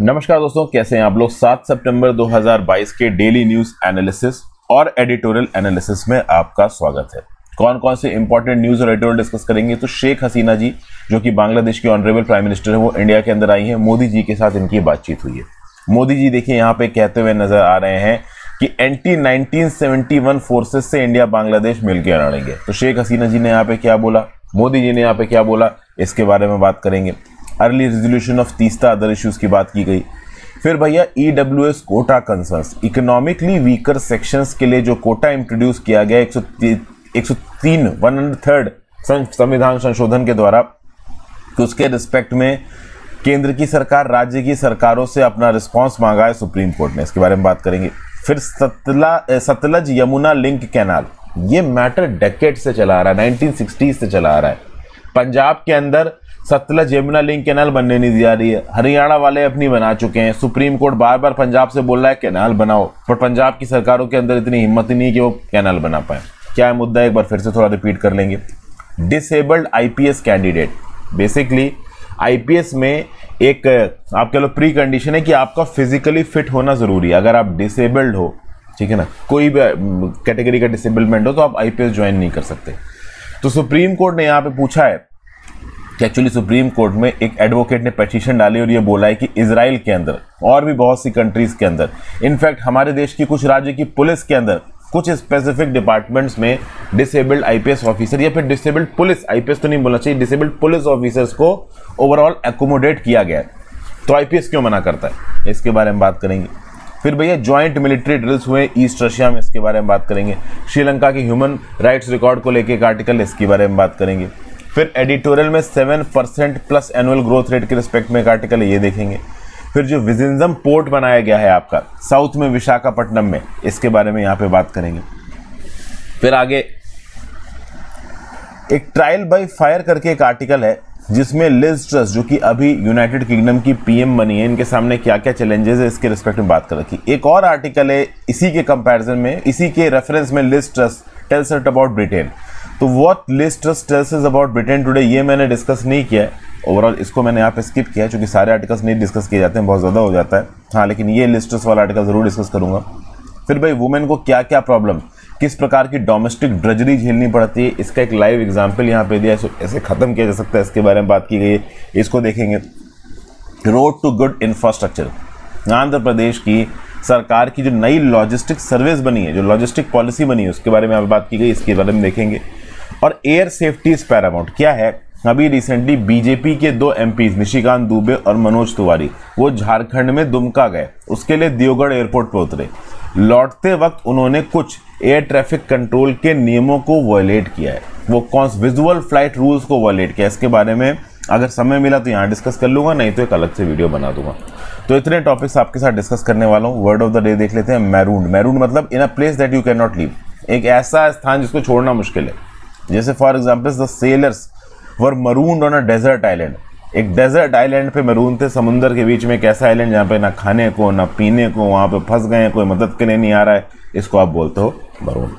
नमस्कार दोस्तों, कैसे हैं आप लोग? 7 सितंबर 2022 के डेली न्यूज़ एनालिसिस और एडिटोरियल एनालिसिस में आपका स्वागत है। कौन कौन से इंपॉर्टेंट न्यूज़ और एडिटोरियल डिस्कस करेंगे तो शेख हसीना जी, जो कि बांग्लादेश की ऑनरेबल प्राइम मिनिस्टर है, वो इंडिया के अंदर आई है। मोदी जी के साथ इनकी बातचीत हुई है। मोदी जी देखिए, यहाँ पे कहते हुए नज़र आ रहे हैं कि एंटी 1971 फोर्सेस से इंडिया बांग्लादेश मिलकर लड़ेंगे तो शेख हसीना जी ने यहाँ पे क्या बोला? मोदी जी ने यहाँ पे क्या बोला? इसके बारे में बात करेंगे। Early resolution of Teesta other issues की बात की गई। फिर भैया E W S quota concerns economically weaker sections के लिए जो कोटा इंट्रोड्यूस किया गया, एक सौ एक सौ तीन वन हंड्रेड थर्ड संविधान संशोधन के द्वारा कि उसके रिस्पेक्ट में केंद्र की सरकार, राज्य की सरकारों से अपना रिस्पांस मांगा है सुप्रीम कोर्ट ने। इसके बारे में बात करेंगे। फिर सतला सतलज यमुना लिंक कैनाल ये मैटर डेकेट से चला आ रहा है 1960 से चला आ रहा है। पंजाब के अंदर सतलज यमुना लिंक कैनाल बनने नहीं दिया रही है। हरियाणा वाले अपनी बना चुके हैं। सुप्रीम कोर्ट बार बार पंजाब से बोल रहा है, कैनाल बनाओ। पर पंजाब की सरकारों के अंदर इतनी हिम्मत ही नहीं कि वो कैनाल बना पाए। क्या है मुद्दा? एक बार फिर से थोड़ा रिपीट कर लेंगे। Disabled IPS candidate basically IPS में एक, आप कह लो प्री कंडीशन है कि आपका फिजिकली फिट होना ज़रूरी है। अगर आप डिसेबल्ड हो, ठीक है ना? कोई भी कैटेगरी का डिसेबलमेंट हो तो आप आईपीएस ज्वाइन नहीं कर सकते। तो सुप्रीम कोर्ट ने यहाँ पे पूछा है कि एक्चुअली सुप्रीम कोर्ट में एक एडवोकेट ने पटिशन डाली और ये बोला है कि इसराइल के अंदर और भी बहुत सी कंट्रीज़ के अंदर। इनफैक्ट हमारे देश की कुछ राज्य की पुलिस के अंदर कुछ स्पेसिफिक डिपार्टमेंट्स में डिसेबल्ड आईपीएस ऑफिसर या फिर डिसेबल्ड पुलिस आईपीएस तो नहीं बोलना चाहिए डिसेबल्ड पुलिस ऑफिसर्स को ओवरऑल एकोमोडेट किया गया है। तो आईपीएस क्यों मना करता है? इसके बारे में बात करेंगे। फिर भैया ज्वाइंट मिलिट्री ड्रिल्स हुए ईस्ट रशिया में, इसके बारे में बात करेंगे। श्रीलंका के ह्यूमन राइट्स रिकॉर्ड को लेकर एक आर्टिकल इसके बारे में बात करेंगे। फिर एडिटोरियल में seven percent plus annual growth rate के रिस्पेक्ट में एक आर्टिकल ये देखेंगे। फिर जो विजिंजम पोर्ट बनाया गया है आपका साउथ में विशाखापट्टनम में, इसके बारे में यहाँ पे बात करेंगे। फिर आगे, एक ट्रायल बाय फायर करके एक आर्टिकल है, जिसमें लिज ट्रस्ट जो कि अभी यूनाइटेड किंगडम की पीएम बनी है, इनके सामने क्या क्या चैलेंजेस है, इसके रिस्पेक्ट में बात कर रखी। एक और आर्टिकल है, इसी के कंपैरिजन में, इसी के रेफरेंस में Liz Truss tells about Britain तो what Liz tells about Britain today ये मैंने डिस्कस नहीं किया है। ओवरऑल इसको मैंने यहाँ पे स्किप किया क्योंकि सारे आर्टिकल्स नहीं डिस्कस किए जाते हैं, बहुत ज़्यादा हो जाता है। हाँ लेकिन ये लिस्टर्स वाला आर्टिकल ज़रूर डिस्कस करूँगा। फिर भाई वुमेन को क्या क्या प्रॉब्लम किस प्रकार की डोमेस्टिक ड्रजरी झेलनी पड़ती है? इसका एक लाइव एग्ज़ाम्पल यहाँ पे दिया ऐसे ख़त्म किया जा सकता है, इसके बारे में बात की गई है, इसको देखेंगे। Road to good infrastructure Andhra Pradesh की सरकार की जो नई लॉजिस्टिक सर्विस बनी है, जो लॉजिस्टिक पॉलिसी बनी है, उसके बारे में यहाँ बात की गई, इसके बारे में देखेंगे। और एयर सेफ्टी पैरामाउंट क्या है? अभी रिसेंटली बीजेपी के दो एमपी निशिकांत दुबे और मनोज तिवारी, वो झारखंड में दुमका गए। उसके लिए दियोगढ़ एयरपोर्ट पर उतरे। लौटते वक्त उन्होंने कुछ एयर ट्रैफ़िक कंट्रोल के नियमों को वायलेट किया है। वो कौन विजुअल फ़्लाइट रूल्स को वायलेट किया इसके बारे में अगर समय मिला तो यहाँ डिस्कस कर लूँगा, नहीं तो एक अलग से वीडियो बना दूँगा। तो इतने टॉपिक्स आपके साथ डिस्कस करने वाला हूँ। वर्ड ऑफ़ द डे देख लेते हैं मैरून मैरून मतलब in a place that you can not leave एक ऐसा स्थान जिसको छोड़ना मुश्किल है। जैसे for example the sailors were maroon on a desert island एक डेजर्ट आइलैंड पे मरून थे, समुंदर के बीच में एक ऐसा आइलैंड जहाँ पे ना खाने को, ना पीने को, वहाँ पे फंस गए कोई मदद करने नहीं आ रहा है, इसको आप बोलते हो मरून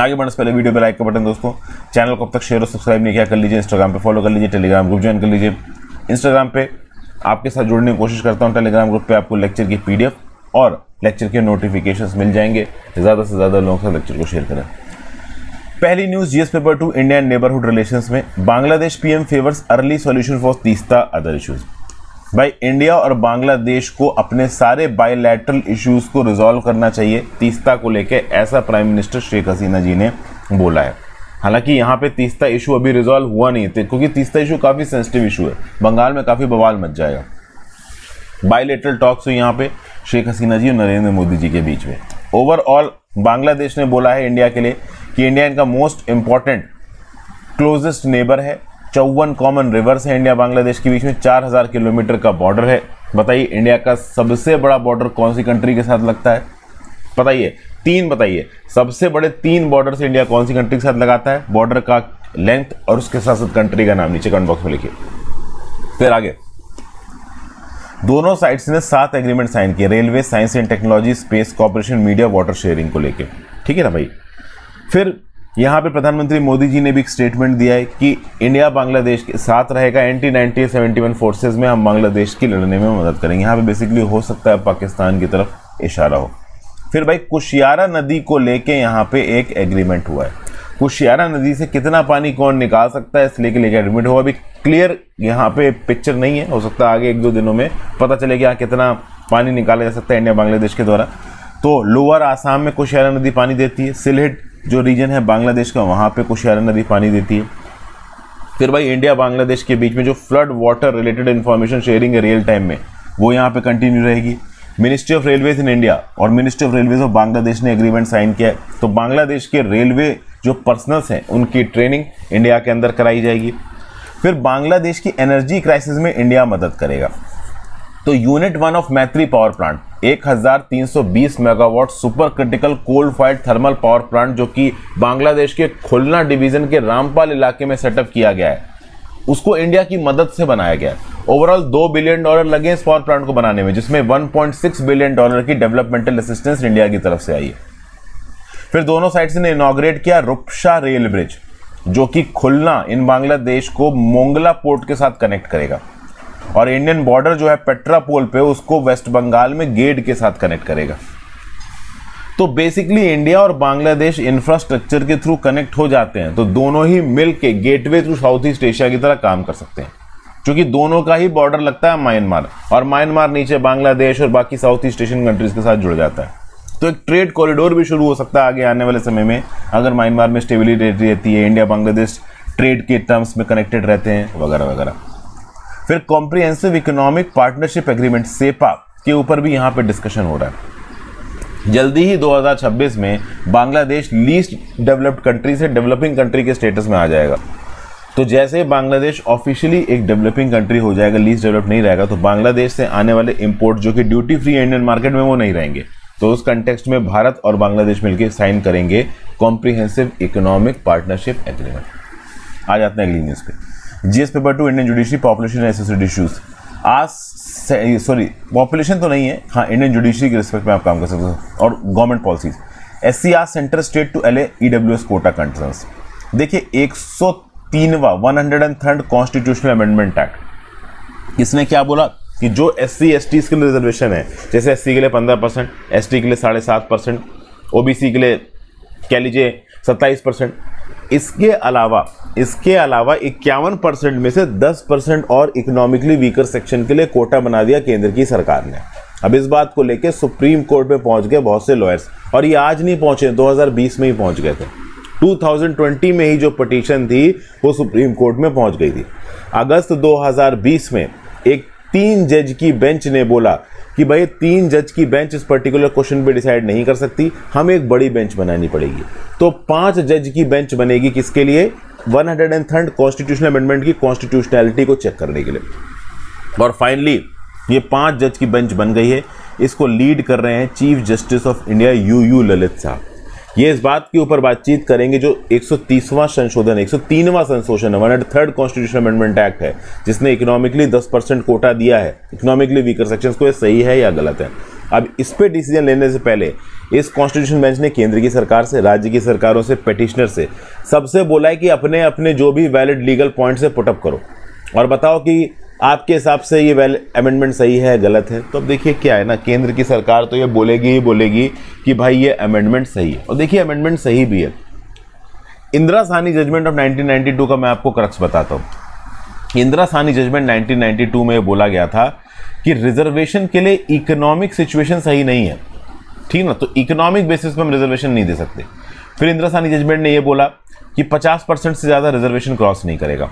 आगे बढ़ने से पहले वीडियो पे लाइक का बटन दोस्तों चैनल को अब तक शेयर और सब्सक्राइब नहीं किया, कर लीजिए इंस्टाग्राम पे फॉलो कर लीजिए टेलीग्राम ग्रुप ज्वाइन कर लीजिए. इंस्टाग्राम पे आपके साथ जुड़ने की कोशिश करता हूँ टेलीग्राम ग्रुप पे आपको लेक्चर की पीडीएफ और लेक्चर के नोटिफिकेशंस मिल जाएँगे. ज़्यादा से ज़्यादा लोगों के लेक्चर को शेयर करें. पहली news GS paper two India neighbourhood relations में Bangladesh PM favours early solution for Teesta other issues. भाई, इंडिया और बांग्लादेश को अपने सारे बायोलैटरल इश्यूज़ को रिजॉल्व करना चाहिए, तीस्ता को लेकर ऐसा प्राइम मिनिस्टर शेख हसीना जी ने बोला है। हालाँकि यहाँ पे तीस्ता इशू अभी रिजॉल्व हुआ नहीं थे क्योंकि तीस्ता इशू काफ़ी सेंसिटिव इशू है। बंगाल में काफ़ी बवाल मच जाएगा। बायोलेटरल टॉक्स हुई यहाँ पे शेख हसीना जी और नरेंद्र मोदी जी के बीच में। ओवरऑल बांग्लादेश ने बोला है इंडिया के लिए कि इंडिया इनका मोस्ट इंपॉर्टेंट क्लोजेस्ट नेबर है। चौवन कॉमन रिवर्स है इंडिया, बांग्लादेश के बीच में। 4000 किलोमीटर का बॉर्डर है। बताइए, इंडिया का सबसे बड़ा बॉर्डर कौन सी कंट्री के साथ लगता है? बताइए, तीन बताइए। सबसे बड़े तीन बॉर्डर से इंडिया कौन सी कंट्री के साथ लगाता है? बॉर्डर का लेंथ और उसके साथ साथ कंट्री का नाम नीचे कमेंट बॉक्स में लिखिए। फिर आगे। दोनों साइड्स ने सात एग्रीमेंट साइन किए। Railway science and technology space cooperation media water sharing को लेकर ठीक है ना भाई? फिर यहाँ पे प्रधानमंत्री मोदी जी ने भी एक स्टेटमेंट दिया है कि इंडिया बांग्लादेश के साथ रहेगा। Anti nineteen seventy one forces में हम बांग्लादेश की लड़ने में मदद करेंगे। यहाँ पे बेसिकली हो सकता है पाकिस्तान की तरफ़ इशारा हो। फिर भाई, कुशियारा नदी को लेके यहाँ पे एक एग्रीमेंट हुआ है। कुशियारा नदी से कितना पानी कौन निकाल सकता है, इसलिए के लेके एग्रीमेंट हुआ अभी क्लियर यहाँ पे पिक्चर नहीं है। हो सकता है आगे एक दो दिनों में पता चले कि यहाँ कितना पानी निकाला जा सकता है इंडिया बांग्लादेश के द्वारा। तो लोअर आसाम में कुशियारा नदी पानी देती है। सिलहिट जो रीजन है बांग्लादेश का, वहाँ पे कुशियारा नदी पानी देती है। फिर भाई इंडिया बांग्लादेश के बीच में जो flood water related information sharing है रियल टाइम में, वो यहाँ पे कंटिन्यू रहेगी। Ministry of railways in India और ministry of railways of Bangladesh ने एग्रीमेंट साइन किया है। तो बांग्लादेश के रेलवे जो पर्सनल्स हैं, उनकी ट्रेनिंग इंडिया के अंदर कराई जाएगी। फिर बांग्लादेश की एनर्जी क्राइसिस में इंडिया मदद करेगा। तो unit one of Maitri power plant 1320 megawatt super critical coal fired thermal power plant जो कि बांग्लादेश के खुलना डिवीज़न के रामपाल इलाके में सेटअप किया गया है, उसको इंडिया की मदद से बनाया गया ओवरऑल दो बिलियन डॉलर लगे इस पावर प्लांट को बनाने में, जिसमें 1.6 बिलियन डॉलर की डेवलपमेंटल असिस्टेंस इंडिया की तरफ़ से आई है। फिर दोनों साइड से इनॉग्रेट किया रुपशा रेल ब्रिज जो कि खुलना इन बांग्लादेश को मोंगला पोर्ट के साथ कनेक्ट करेगा। और इंडियन बॉर्डर जो है पेट्रा पोल पे उसको वेस्ट बंगाल में गेट के साथ कनेक्ट करेगा। तो बेसिकली इंडिया और बांग्लादेश इंफ्रास्ट्रक्चर के थ्रू कनेक्ट हो जाते हैं तो दोनों ही मिल के gateway through south east Asia की तरह काम कर सकते हैं। क्योंकि दोनों का ही बॉर्डर लगता है म्यांमार और म्यांमार नीचे बांग्लादेश और बाकी साउथ ईस्ट एशियन कंट्रीज़ के साथ जुड़ जाता है। तो एक ट्रेड कॉरिडोर भी शुरू हो सकता है आगे आने वाले समय में, अगर म्यांमार में स्टेबिलिटी रहती है इंडिया बांग्लादेश ट्रेड के टर्म्स में कनेक्टेड रहते हैं, वगैरह वगैरह। फिर comprehensive economic partnership agreement CEPA, के ऊपर भी यहाँ पे डिस्कशन हो रहा है। जल्दी ही 2026 में बांग्लादेश लीस्ट डेवलप्ड कंट्री से डेवलपिंग कंट्री के स्टेटस में आ जाएगा। तो जैसे ही बांग्लादेश ऑफिशियली एक डेवलपिंग कंट्री हो जाएगा लीस्ट डेवलप नहीं रहेगा तो बांग्लादेश से आने वाले इंपोर्ट जो कि ड्यूटी फ्री इंडियन मार्केट में वो नहीं रहेंगे। तो उस कंटेक्स्ट में भारत और बांग्लादेश मिलकर साइन करेंगे कॉम्प्रिहेंसिव इकोनॉमिक पार्टनरशिप एग्रीमेंट आ जाते हैं अगली न्यूज़ पे। GS paper two Indian judiciary population associate issues आज सॉरी पॉपुलेशन तो नहीं है हाँ इंडियन जुडिशरी के रिस्पेक्ट में आप काम कर सकते हो, और government policies S C R centre state two L E W S quota concerns देखिए, एक सौ तीनवा one hundred and third constitutional amendment act इसने क्या बोला? कि जो एस सी एस टी के लिए रिजर्वेशन है, जैसे एस सी के लिए पंद्रह परसेंट एस टी के लिए साढ़े सात परसेंट ओ बी सी के लिए, कह लीजिए, सत्ताईस परसेंट इसके अलावा इसके अलावा इक्यावन परसेंट में से 10 परसेंट और इकोनॉमिकली वीकर सेक्शन के लिए कोटा बना दिया केंद्र की सरकार ने। अब इस बात को लेकर सुप्रीम कोर्ट में पहुँच गए बहुत से लॉयर्स और ये आज नहीं पहुँचे 2020 में ही पहुँच गए थे। 2020 में ही जो पटिशन थी, वो सुप्रीम कोर्ट में पहुँच गई थी। अगस्त 2020 में एक तीन जज की बेंच ने बोला कि भाई, तीन जज की बेंच इस पर्टिकुलर क्वेश्चन पे डिसाइड नहीं कर सकती। हमें एक बड़ी बेंच बनानी पड़ेगी। तो पाँच जज की बेंच बनेगी किसके लिए? One hundred and third constitutional amendment की कॉन्स्टिट्यूशनैलिटी को चेक करने के लिए। और फाइनली ये पाँच जज की बेंच बन गई है। इसको लीड कर रहे हैं chief justice of India U U Lalit साहब। ये इस बात के ऊपर बातचीत करेंगे जो 130वां संशोधन है 103वां संशोधन है, one third constitution amendment act है, जिसने इकोनॉमिकली 10 परसेंट कोटा दिया है। इकोनॉमिकली वीकर सेक्शंस को ये सही है या गलत है? अब इस पे डिसीज़न लेने से पहले, इस कॉन्स्टिट्यूशन बेंच ने केंद्र की सरकार से, राज्य की सरकारों से पेटिशनर से, सबसे बोला है कि अपने अपने जो भी वैलिड लीगल पॉइंट से पुटअप करो। और बताओ कि आपके हिसाब से ये वेल अमेंडमेंट सही है, गलत है? तो अब देखिए क्या है ना, केंद्र की सरकार तो ये बोलेगी ही बोलेगी कि भाई ये अमेंडमेंट सही है। और देखिए अमेंडमेंट सही भी है। इंदिरा सानी जजमेंट ऑफ़ 1992 का मैं आपको क्रक्स बताता हूँ। इंदिरा सानी जजमेंट 1992 में बोला गया था कि रिजर्वेशन के लिए इकोनॉमिक सिचुएशन सही नहीं है। ठीक ना? तो इकोनॉमिक बेसिस पर हम रिजर्वेशन नहीं दे सकते। फिर इंदिरा सानी जजमेंट ने यह बोला कि 50 परसेंट से ज़्यादा रिजर्वेशन क्रॉस नहीं करेगा।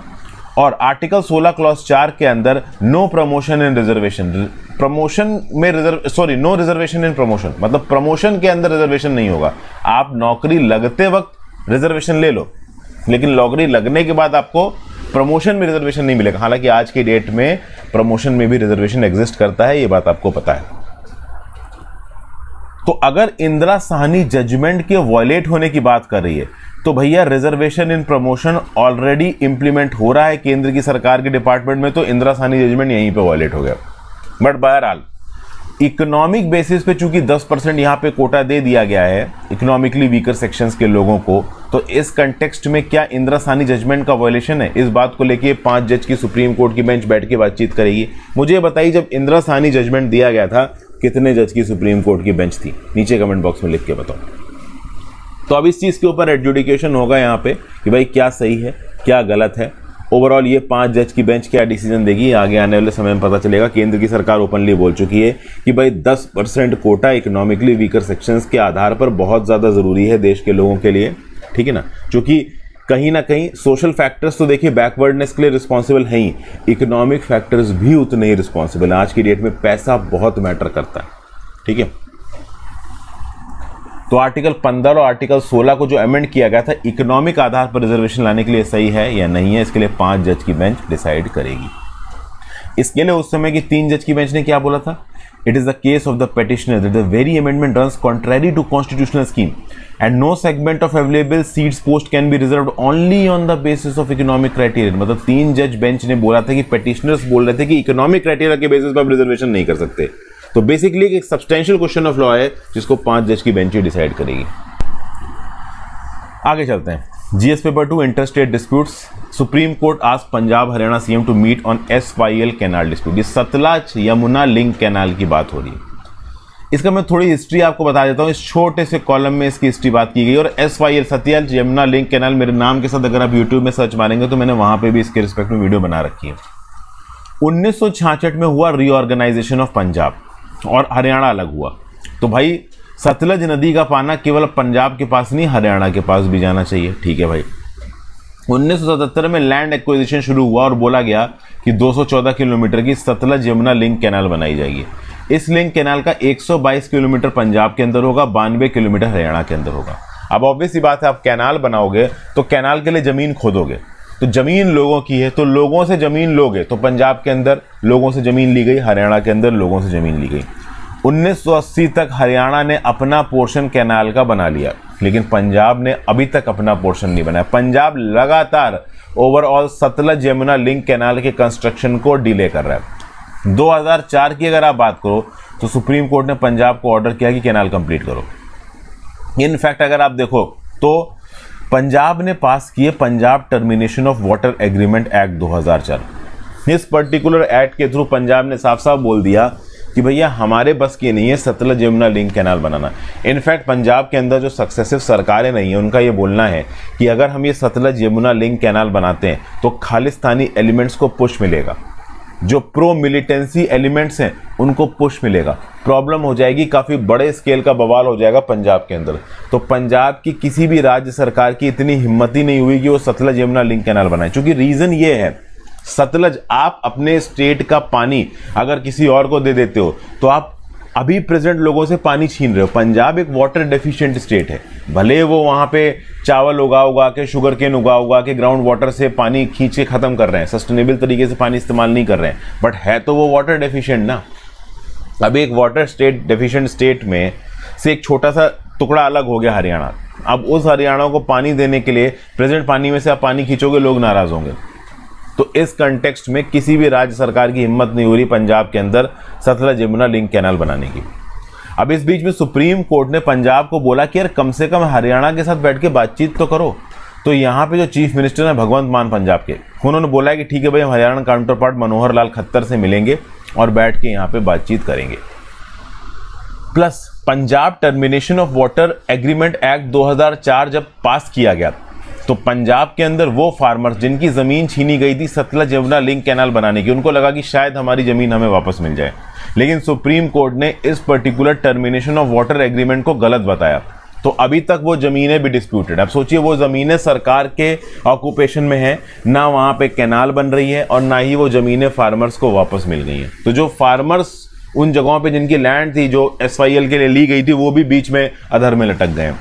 और आर्टिकल 16 क्लॉज चार के अंदर no promotion in reservation promotion में reserve sorry no reservation in promotion मतलब प्रमोशन के अंदर रिजर्वेशन नहीं होगा। आप नौकरी लगते वक्त रिजर्वेशन ले लो, लेकिन नौकरी लगने के बाद आपको प्रमोशन में रिजर्वेशन नहीं मिलेगा। हालाँकि आज की डेट में प्रमोशन में भी रिजर्वेशन एग्जिस्ट करता है, ये बात आपको पता है। तो अगर इंदिरा साहनी जजमेंट के वॉयलेट होने की बात कर रही है तो भैया reservation in promotion already implement हो रहा है केंद्र की सरकार के डिपार्टमेंट में तो इंदिरा सानी जजमेंट यहीं पे वॉयलेट हो गया। बट बहरहाल इकोनॉमिक बेसिस पे चूँकि 10 परसेंट यहाँ पे कोटा दे दिया गया है इकोनॉमिकली वीकर सेक्शंस के लोगों को तो इस कंटेक्स्ट में क्या इंदिरा सानी जजमेंट का वायलेशन है? इस बात को लेके पाँच जज की सुप्रीम कोर्ट की बेंच बैठ के बातचीत करेगी। मुझे बताइए, जब इंदिरा सानी जजमेंट दिया गया था, कितने जज की सुप्रीम कोर्ट की बेंच थी? नीचे कमेंट बॉक्स में लिख के बताओ। तो अब इस चीज़ के ऊपर एडजुडिकेशन होगा यहाँ पे कि भाई क्या सही है, क्या गलत है। ओवरऑल ये पाँच जज की बेंच क्या डिसीज़न देगी, आगे आने वाले समय में पता चलेगा। केंद्र की सरकार ओपनली बोल चुकी है कि भाई 10 percent quota economically weaker sections के आधार पर बहुत ज़्यादा ज़रूरी है देश के लोगों के लिए। ठीक है ना? क्योंकि कहीं ना कहीं सोशल फैक्टर्स तो देखिए बैकवर्डनेस के लिए रिस्पॉन्सिबल है ही। इकोनॉमिक फैक्टर्स भी उतने ही रिस्पॉन्सिबल है। आज की डेट में पैसा बहुत मैटर करता है। ठीक है? तो आर्टिकल 15 और आर्टिकल 16 को जो अमेंड किया गया था इकोनॉमिक आधार पर रिजर्वेशन लाने के लिए सही है या नहीं है, इसके लिए पाँच जज की बेंच डिसाइड करेगी। इसके लिए उस समय की तीन जज की बेंच ने क्या बोला था? It is the case of the petitioner the very amendment runs contrary to constitutional scheme and no segment of available seats post can be reserve only on the basis of economic criteria मतलब तीन जज bench ने बोला था कि petitioners बोल रहे थे कि इकोनॉमिक क्राइटेरिया के बेसिस पर रिजर्वेशन नहीं कर सकते। तो बेसिकली एक सब्सटेंशियल क्वेश्चन ऑफ़ लॉ है, जिसको पाँच जज की बेंच डिसाइड करेगी। आगे चलते हैं। GS paper two interstate disputes supreme court आज Punjab Haryana CM to meet on S Y L canal dispute ये यमुना लिंक कैनाल की बात हो रही है। इसका मैं थोड़ी हिस्ट्री आपको बता देता हूँ। इस छोटे से कॉलम में इसकी हिस्ट्री बात की गई और S Y L Sutlej Yamuna link canal मेरे नाम के साथ अगर आप यूट्यूब में सर्च मारेंगे तो मैंने वहाँ पे भी इसके रिस्पेक्ट में वीडियो बना रखी है। उन्नीस में हुआ रीऑर्गेनाइजेशन ऑफ़ पंजाब और हरियाणा अलग हुआ। तो भाई, सतलज नदी का पाना केवल पंजाब के पास नहीं, हरियाणा के पास भी जाना चाहिए। ठीक है भाई। 1977 में लैंड एक्विजिशन शुरू हुआ और बोला गया कि 214 किलोमीटर की सतलज यमुना लिंक कैनाल बनाई जाएगी। इस लिंक कैनाल का 122 किलोमीटर पंजाब के अंदर होगा, बानवे किलोमीटर हरियाणा के अंदर होगा। अब ऑब्वियस ही बात है, आप कैनाल बनाओगे तो कैनाल के लिए ज़मीन खोदोगे। तो ज़मीन लोगों की है तो लोगों से ज़मीन लोगे तो पंजाब के अंदर लोगों से ज़मीन ली गई, हरियाणा के अंदर लोगों से ज़मीन ली गई। 1980 तक हरियाणा ने अपना पोर्शन कैनाल का बना लिया, लेकिन पंजाब ने अभी तक अपना पोर्शन नहीं बनाया। पंजाब लगातार overall Sutlej Yamuna link canal के कंस्ट्रक्शन को डिले कर रहा है। 2004 की अगर आप बात करो तो सुप्रीम कोर्ट ने पंजाब को ऑर्डर किया कि कैनाल कंप्लीट करो। इनफैक्ट अगर आप देखो तो पंजाब ने पास किए Punjab termination of water agreement act 2004 इस पर्टिकुलर एक्ट के थ्रू पंजाब ने साफ़ साफ़ बोल दिया कि भैया, हमारे बस की नहीं है, सतलज यमुना लिंक कैनाल बनाना। इनफैक्ट पंजाब के अंदर जो सक्सेसिव सरकारें नहीं है, उनका ये बोलना है कि अगर हम ये सतलज यमुना लिंक कैनाल बनाते हैं तो खालिस्तानी एलिमेंट्स को पुश मिलेगा। जो प्रो मिलिटेंसी एलिमेंट्स हैं, उनको पुश मिलेगा। प्रॉब्लम हो जाएगी, काफ़ी बड़े स्केल का बवाल हो जाएगा पंजाब के अंदर। तो पंजाब की किसी भी राज्य सरकार की इतनी हिम्मत ही नहीं हुई कि वो सतलज यमुना लिंक कैनाल बनाए। क्योंकि रीज़न ये है, सतलज आप अपने स्टेट का पानी अगर किसी और को दे देते हो तो आप अभी प्रेजेंट लोगों से पानी छीन रहे हो। पंजाब एक वाटर डेफिशिएंट स्टेट है। भले वो वहाँ पे चावल उगा उगा के शुगर केन उगा उगा के ग्राउंड वाटर से पानी खींच के खत्म कर रहे हैं। सस्टेनेबल तरीके से पानी इस्तेमाल नहीं कर रहे हैं। बट है तो वो वाटर डेफिशिएंट ना। अभी एक वाटर स्टेट डेफिशिएंट स्टेट में से एक छोटा सा टुकड़ा अलग हो गया हरियाणा। अब उस हरियाणा को पानी देने के लिए प्रेजेंट पानी में से आप पानी खींचोगे, लोग नाराज़ होंगे। तो इस कंटेक्स्ट में किसी भी राज्य सरकार की हिम्मत नहीं हो रही पंजाब के अंदर सतलज यमुना लिंक कैनाल बनाने की। अब इस बीच में सुप्रीम कोर्ट ने पंजाब को बोला कि यार कम से कम हरियाणा के साथ बैठ के बातचीत तो करो। तो यहाँ पे जो चीफ मिनिस्टर है भगवंत मान पंजाब के, उन्होंने बोला कि ठीक है भाई, हम हरियाणा काउंटर पार्ट मनोहर लाल खत्तर से मिलेंगे और बैठ के यहाँ पे बातचीत करेंगे। Plus Punjab termination of water agreement act 2004 जब पास किया गया तो पंजाब के अंदर वो फार्मर्स जिनकी ज़मीन छीनी गई थी सतलज यमुना लिंक कैनाल बनाने की, उनको लगा कि शायद हमारी ज़मीन हमें वापस मिल जाए। लेकिन सुप्रीम कोर्ट ने इस particular termination of water agreement को गलत बताया। तो अभी तक वो ज़मीनें भी डिस्प्यूटेड अब सोचिए, वो ज़मीनें सरकार के ऑक्यूपेशन में है, ना वहाँ पे कैनाल बन रही है और ना ही वो ज़मीनें फार्मर्स को वापस मिल गई हैं। तो जो फार्मर्स उन जगहों पे जिनकी लैंड थी, जो एसवाईएल के लिए ली गई थी, वो भी बीच में अधर में लटक गए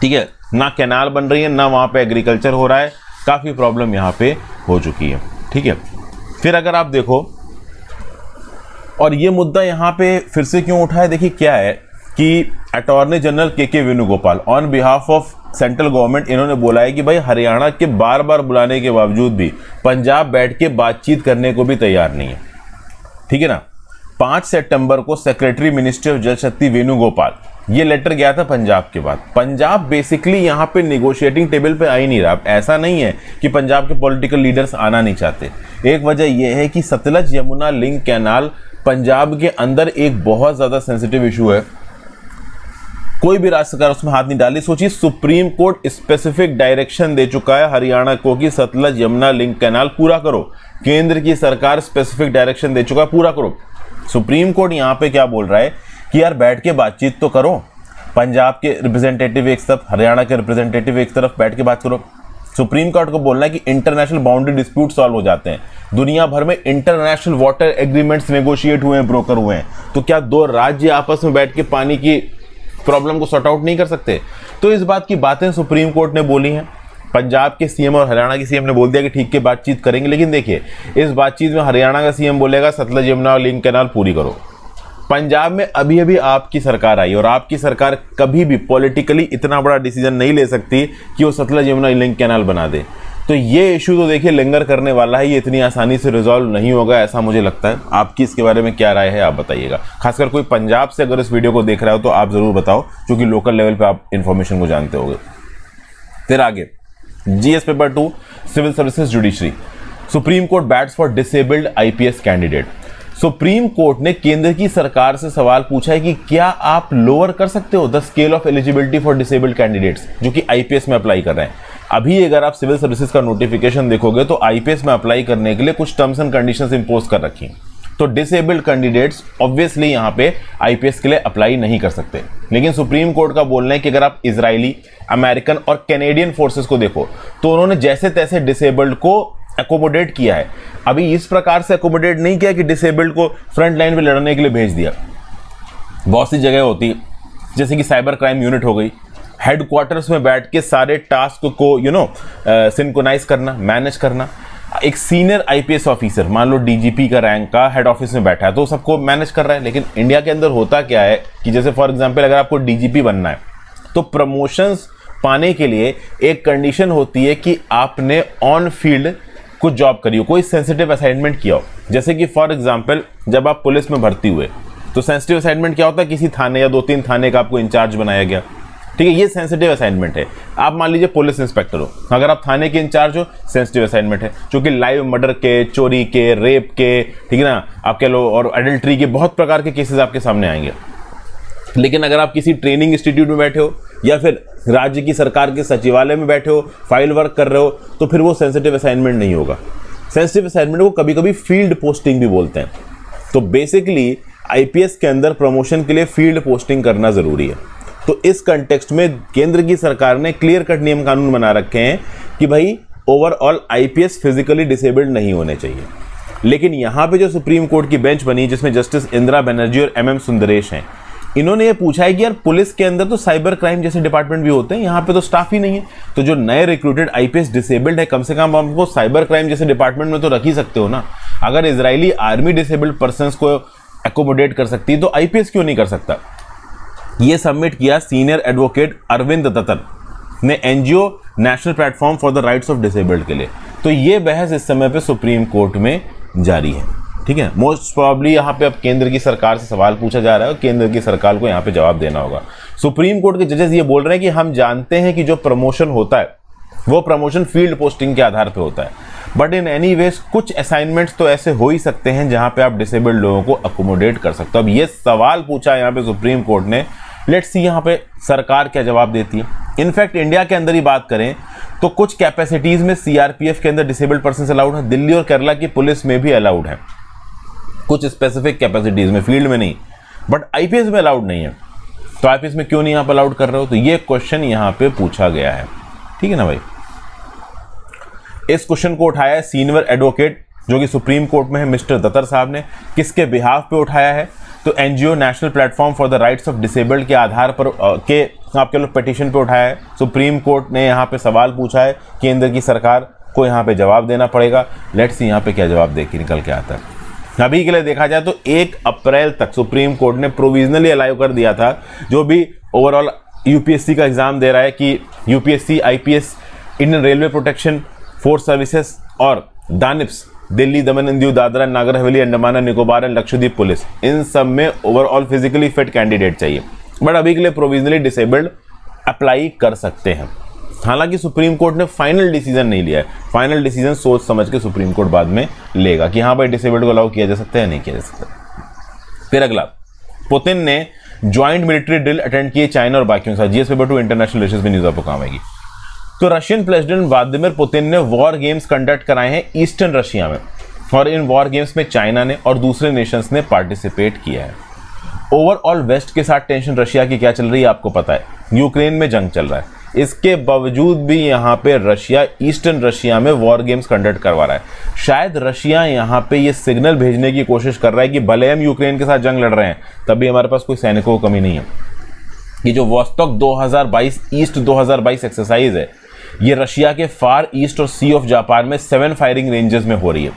ठीक है? ना कैनाल बन रही है, ना वहाँ पे एग्रीकल्चर हो रहा है। काफ़ी प्रॉब्लम यहाँ पे हो चुकी है। ठीक है? फिर अगर आप देखो, और ये मुद्दा यहाँ पे फिर से क्यों उठा है? देखिए क्या है कि attorney general K K Venugopal on behalf of central government इन्होंने बोला है कि भाई हरियाणा के बार बार बुलाने के बावजूद भी पंजाब बैठ के बातचीत करने को भी तैयार नहीं है। ठीक है ना? पाँच सितंबर को सेक्रेटरी मिनिस्ट्री ऑफ़ जल शक्ति वेणुगोपाल ये लेटर गया था पंजाब के बाद। पंजाब बेसिकली यहाँ पे निगोशिएटिंग टेबल पे आ ही नहीं रहा। ऐसा नहीं है कि पंजाब के पॉलिटिकल लीडर्स आना नहीं चाहते। एक वजह यह है कि सतलज यमुना लिंक कैनाल पंजाब के अंदर एक बहुत ज़्यादा सेंसिटिव इशू है। कोई भी राज्य सरकार उसमें हाथ नहीं डाली सोचिए, सुप्रीम कोर्ट स्पेसिफिक डायरेक्शन दे चुका है हरियाणा को कि सतलज यमुना लिंक कैनाल पूरा करो। केंद्र की सरकार स्पेसिफिक डायरेक्शन दे चुका है, पूरा करो। सुप्रीम कोर्ट यहाँ पे क्या बोल रहा है? कि यार बैठ के बातचीत तो करो। पंजाब के रिप्रेजेंटेटिव एक तरफ़, हरियाणा के रिप्रेजेंटेटिव एक तरफ़ बैठ के बात करो। सुप्रीम कोर्ट को बोलना है कि इंटरनेशनल बाउंड्री डिस्प्यूट सॉल्व हो जाते हैं। दुनिया भर में इंटरनेशनल वाटर एग्रीमेंट्स नेगोशिएट हुए हैं ब्रोकर हुए हैं। तो क्या दो राज्य आपस में बैठ के पानी की प्रॉब्लम को सॉर्ट आउट नहीं कर सकते? तो इस बात की बातें सुप्रीम कोर्ट ने बोली हैं। पंजाब के सीएम और हरियाणा के सीएम ने बोल दिया कि ठीक के बातचीत करेंगे, लेकिन देखिए, इस बातचीत में हरियाणा का सीएम बोलेगा, सतलज यमुना लिंक कैनाल पूरी करो। पंजाब में अभी अभी आपकी सरकार आई और आपकी सरकार कभी भी पॉलिटिकली इतना बड़ा डिसीज़न नहीं ले सकती कि वो सतलज यमुना लिंक कैनाल बना दे। तो ये इशू तो देखिए लिंगर करने वाला है, ये इतनी आसानी से रिजॉल्व नहीं होगा ऐसा मुझे लगता है। आपकी इसके बारे में क्या राय है, आप बताइएगा। खासकर कोई पंजाब से अगर इस वीडियो को देख रहा हो तो आप ज़रूर बताओ क्योंकि लोकल लेवल पर आप इन्फॉर्मेशन को जानते होगे। फिर आगे GS paper two civil services judiciary supreme court bats for disabled IPS candidate supreme court ने केंद्र की सरकार से सवाल पूछा है कि क्या आप लोअर कर सकते हो the scale of eligibility for disabled candidates जो कि आईपीएस में अप्लाई कर रहे हैं। अभी अगर आप सिविल सर्विसेज़ का नोटिफिकेशन देखोगे तो आईपीएस में अप्लाई करने के लिए कुछ टर्म्स एंड कंडीशन इंपोज कर रखी तो डिसेबल्ड कैंडिडेट्स ऑब्वियसली यहाँ पे आईपीएस के लिए अप्लाई नहीं कर सकते। लेकिन सुप्रीम कोर्ट का बोलना है कि अगर आप इजरायली अमेरिकन और कैनेडियन फोर्सेस को देखो तो उन्होंने जैसे तैसे डिसेबल्ड को एकोमोडेट किया है। अभी इस प्रकार से एकोमोडेट नहीं किया कि डिसेबल्ड को फ्रंट लाइन पे लड़ने के लिए भेज दिया। बहुत सी जगह होती है जैसे कि साइबर क्राइम यूनिट हो गई। हेडक्वार्टर्स में बैठ के सारे टास्क को यू नो सिंकोनाइज करना मैनेज करना। एक सीनियर आईपीएस ऑफिसर मान लो डीजीपी का रैंक का हेड ऑफ़िस में बैठा है तो सबको मैनेज कर रहा है। लेकिन इंडिया के अंदर होता क्या है कि जैसे फॉर एग्जांपल अगर आपको डीजीपी बनना है तो प्रमोशंस पाने के लिए एक कंडीशन होती है कि आपने ऑन फ़ील्ड कुछ जॉब करी हो कोई सेंसिटिव असाइनमेंट किया हो। जैसे कि फॉर एग्ज़ाम्पल जब आप पुलिस में भर्ती हुए तो सेंसिटिव असाइनमेंट क्या होता है? किसी थाने या दो तीन थाने का आपको इंचार्ज बनाया गया। ठीक है, ये सेंसिटिव असाइनमेंट है। आप मान लीजिए पुलिस इंस्पेक्टर हो। अगर आप थाने के इंचार्ज हो सेंसिटिव असाइनमेंट है। क्योंकि लाइव मर्डर के, चोरी के रेप के, ठीक है ना, आप कह लो, और अडल्ट्री के बहुत प्रकार के केसेस आपके सामने आएँगे। लेकिन अगर आप किसी ट्रेनिंग इंस्टीट्यूट में बैठे हो या फिर राज्य की सरकार के सचिवालय में बैठे हो फ़ाइल वर्क कर रहे हो तो फिर वो सेंसिटिव असाइनमेंट नहीं होगा। सेंसिटिव असाइनमेंट को कभी कभी फ़ील्ड पोस्टिंग भी बोलते हैं। तो बेसिकली आईपीएस के अंदर प्रमोशन के लिए फ़ील्ड पोस्टिंग करना ज़रूरी है। तो इस कंटेक्स्ट में केंद्र की सरकार ने क्लियर कट नियम कानून बना रखे हैं कि भाई ओवरऑल आईपीएस फिजिकली डिसेबल्ड नहीं होने चाहिए। लेकिन यहाँ पे जो सुप्रीम कोर्ट की बेंच बनी, जिसमें जस्टिस इंदिरा बनर्जी और एम एम सुंदरेश हैं इन्होंने ये पूछा है कि यार, पुलिस के अंदर तो साइबर क्राइम जैसे डिपार्टमेंट भी होते हैं, यहाँ पे तो स्टाफ ही नहीं है। तो जो नए रिक्रूटेड आईपीएस डिसेबल्ड है, कम से कम आपको साइबर क्राइम जैसे डिपार्टमेंट में तो रख ही सकते हो ना। अगर इसराइली आर्मी डिसेबल्ड पर्सन को एकोमोडेट कर सकती है तो आईपीएस क्यों नहीं कर सकता? ये सबमिट किया सीनियर एडवोकेट अरविंद दत्तन ने NGO national platform for the rights of disabled के लिए। तो ये बहस इस समय पे सुप्रीम कोर्ट में जारी है। ठीक है? मोस्ट प्रॉब्ली यहाँ पे अब केंद्र की सरकार से सवाल पूछा जा रहा है केंद्र की सरकार को यहाँ पे जवाब देना होगा। सुप्रीम कोर्ट के जजेस ये बोल रहे हैं कि हम जानते हैं कि जो प्रमोशन होता है, वो प्रमोशन फ़ील्ड पोस्टिंग के आधार पे होता है। बट इन एनी वेज कुछ असाइनमेंट्स तो ऐसे हो ही सकते हैं जहाँ पे आप डिसेबल्ड लोगों को अकोमोडेट कर सकते हो। अब ये सवाल पूछा यहाँ पे सुप्रीम कोर्ट ने। लेट्स सी यहाँ पे सरकार क्या जवाब देती है। इनफैक्ट इंडिया के अंदर ही बात करें तो कुछ कैपेसिटीज में सीआरपीएफ के अंदर डिसेबल्ड पर्सन अलाउड है। दिल्ली और केरला की पुलिस में भी अलाउड है। कुछ स्पेसिफिक कैपेसिटीज में फ़ील्ड में नहीं। बट आईपीएस में अलाउड नहीं है। तो आईपीएस में क्यों नहीं आप अलाउड कर रहे हो? तो ये क्वेश्चन यहाँ पे पूछा गया है। ठीक है ना भाई? इस क्वेश्चन को उठाया है सीनियर एडवोकेट जो कि सुप्रीम कोर्ट में है, मिस्टर दत्तर साहब ने। किसके बिहाफ पे उठाया है? तो NGO national platform for the rights of disabled के आधार पर के आपके लोग पिटिशन पे उठाया है। सुप्रीम कोर्ट ने यहाँ पे सवाल पूछा है। केंद्र की सरकार को यहाँ पे जवाब देना पड़ेगा। लेट्स यहाँ पे क्या जवाब दे के निकल के आता है। अभी के लिए देखा जाए तो एक अप्रैल तक सुप्रीम कोर्ट ने प्रोविजनली अलाउ कर दिया था, जो भी ओवरऑल यूपीएससी का एग्ज़ाम दे रहा है कि UPSC IPS Indian railway protection force services और DANIPS Delhi Daman Diu Dadra Nagar Haveli Andaman Nicobar and Lakshadweep police इन सब में ओवरऑल फिजिकली फिट कैंडिडेट चाहिए। बट अभी के लिए प्रोविजनली डिसेबल्ड अप्लाई कर सकते हैं। हालाँकि सुप्रीम कोर्ट ने फाइनल डिसीज़न नहीं लिया है। फाइनल डिसीज़न सोच समझ के सुप्रीम कोर्ट बाद में लेगा कि हाँ भाई डिसेबल्ड को अलाउ किया जा सकता है नहीं किया जा सकता फिर अगला, पुतिन ने ज्वाइंट मिलिट्री ड्रिल अटेंड किए चाइना और बाकियों के साथ। GS paper two international relation में न्यूज़ आपको काम आएगी। तो रशियन प्रेसिडेंट व्लादिमिर पुतिन ने वॉर गेम्स कंडक्ट कराए हैं ईस्टर्न रशिया में। और इन वॉर गेम्स में चाइना ने और दूसरे नेशंस ने पार्टिसिपेट किया है। ओवरऑल वेस्ट के साथ टेंशन रशिया की क्या चल रही है आपको पता है। यूक्रेन में जंग चल रहा है। इसके बावजूद भी यहाँ पे रशिया, ईस्टर्न रशिया में वॉर गेम्स कंडक्ट करवा रहा है। शायद रशिया यहाँ पे ये सिग्नल भेजने की कोशिश कर रहा है कि भले हम यूक्रेन के साथ जंग लड़ रहे हैं, तभी हमारे पास कोई सैनिकों की कमी नहीं है। ये जो वॉस्टॉक 2022 ईस्ट 2022 एक्सरसाइज है, ये रशिया के फार ईस्ट और सी ऑफ़ जापान में सेवन फायरिंग रेंजेस में हो रही है।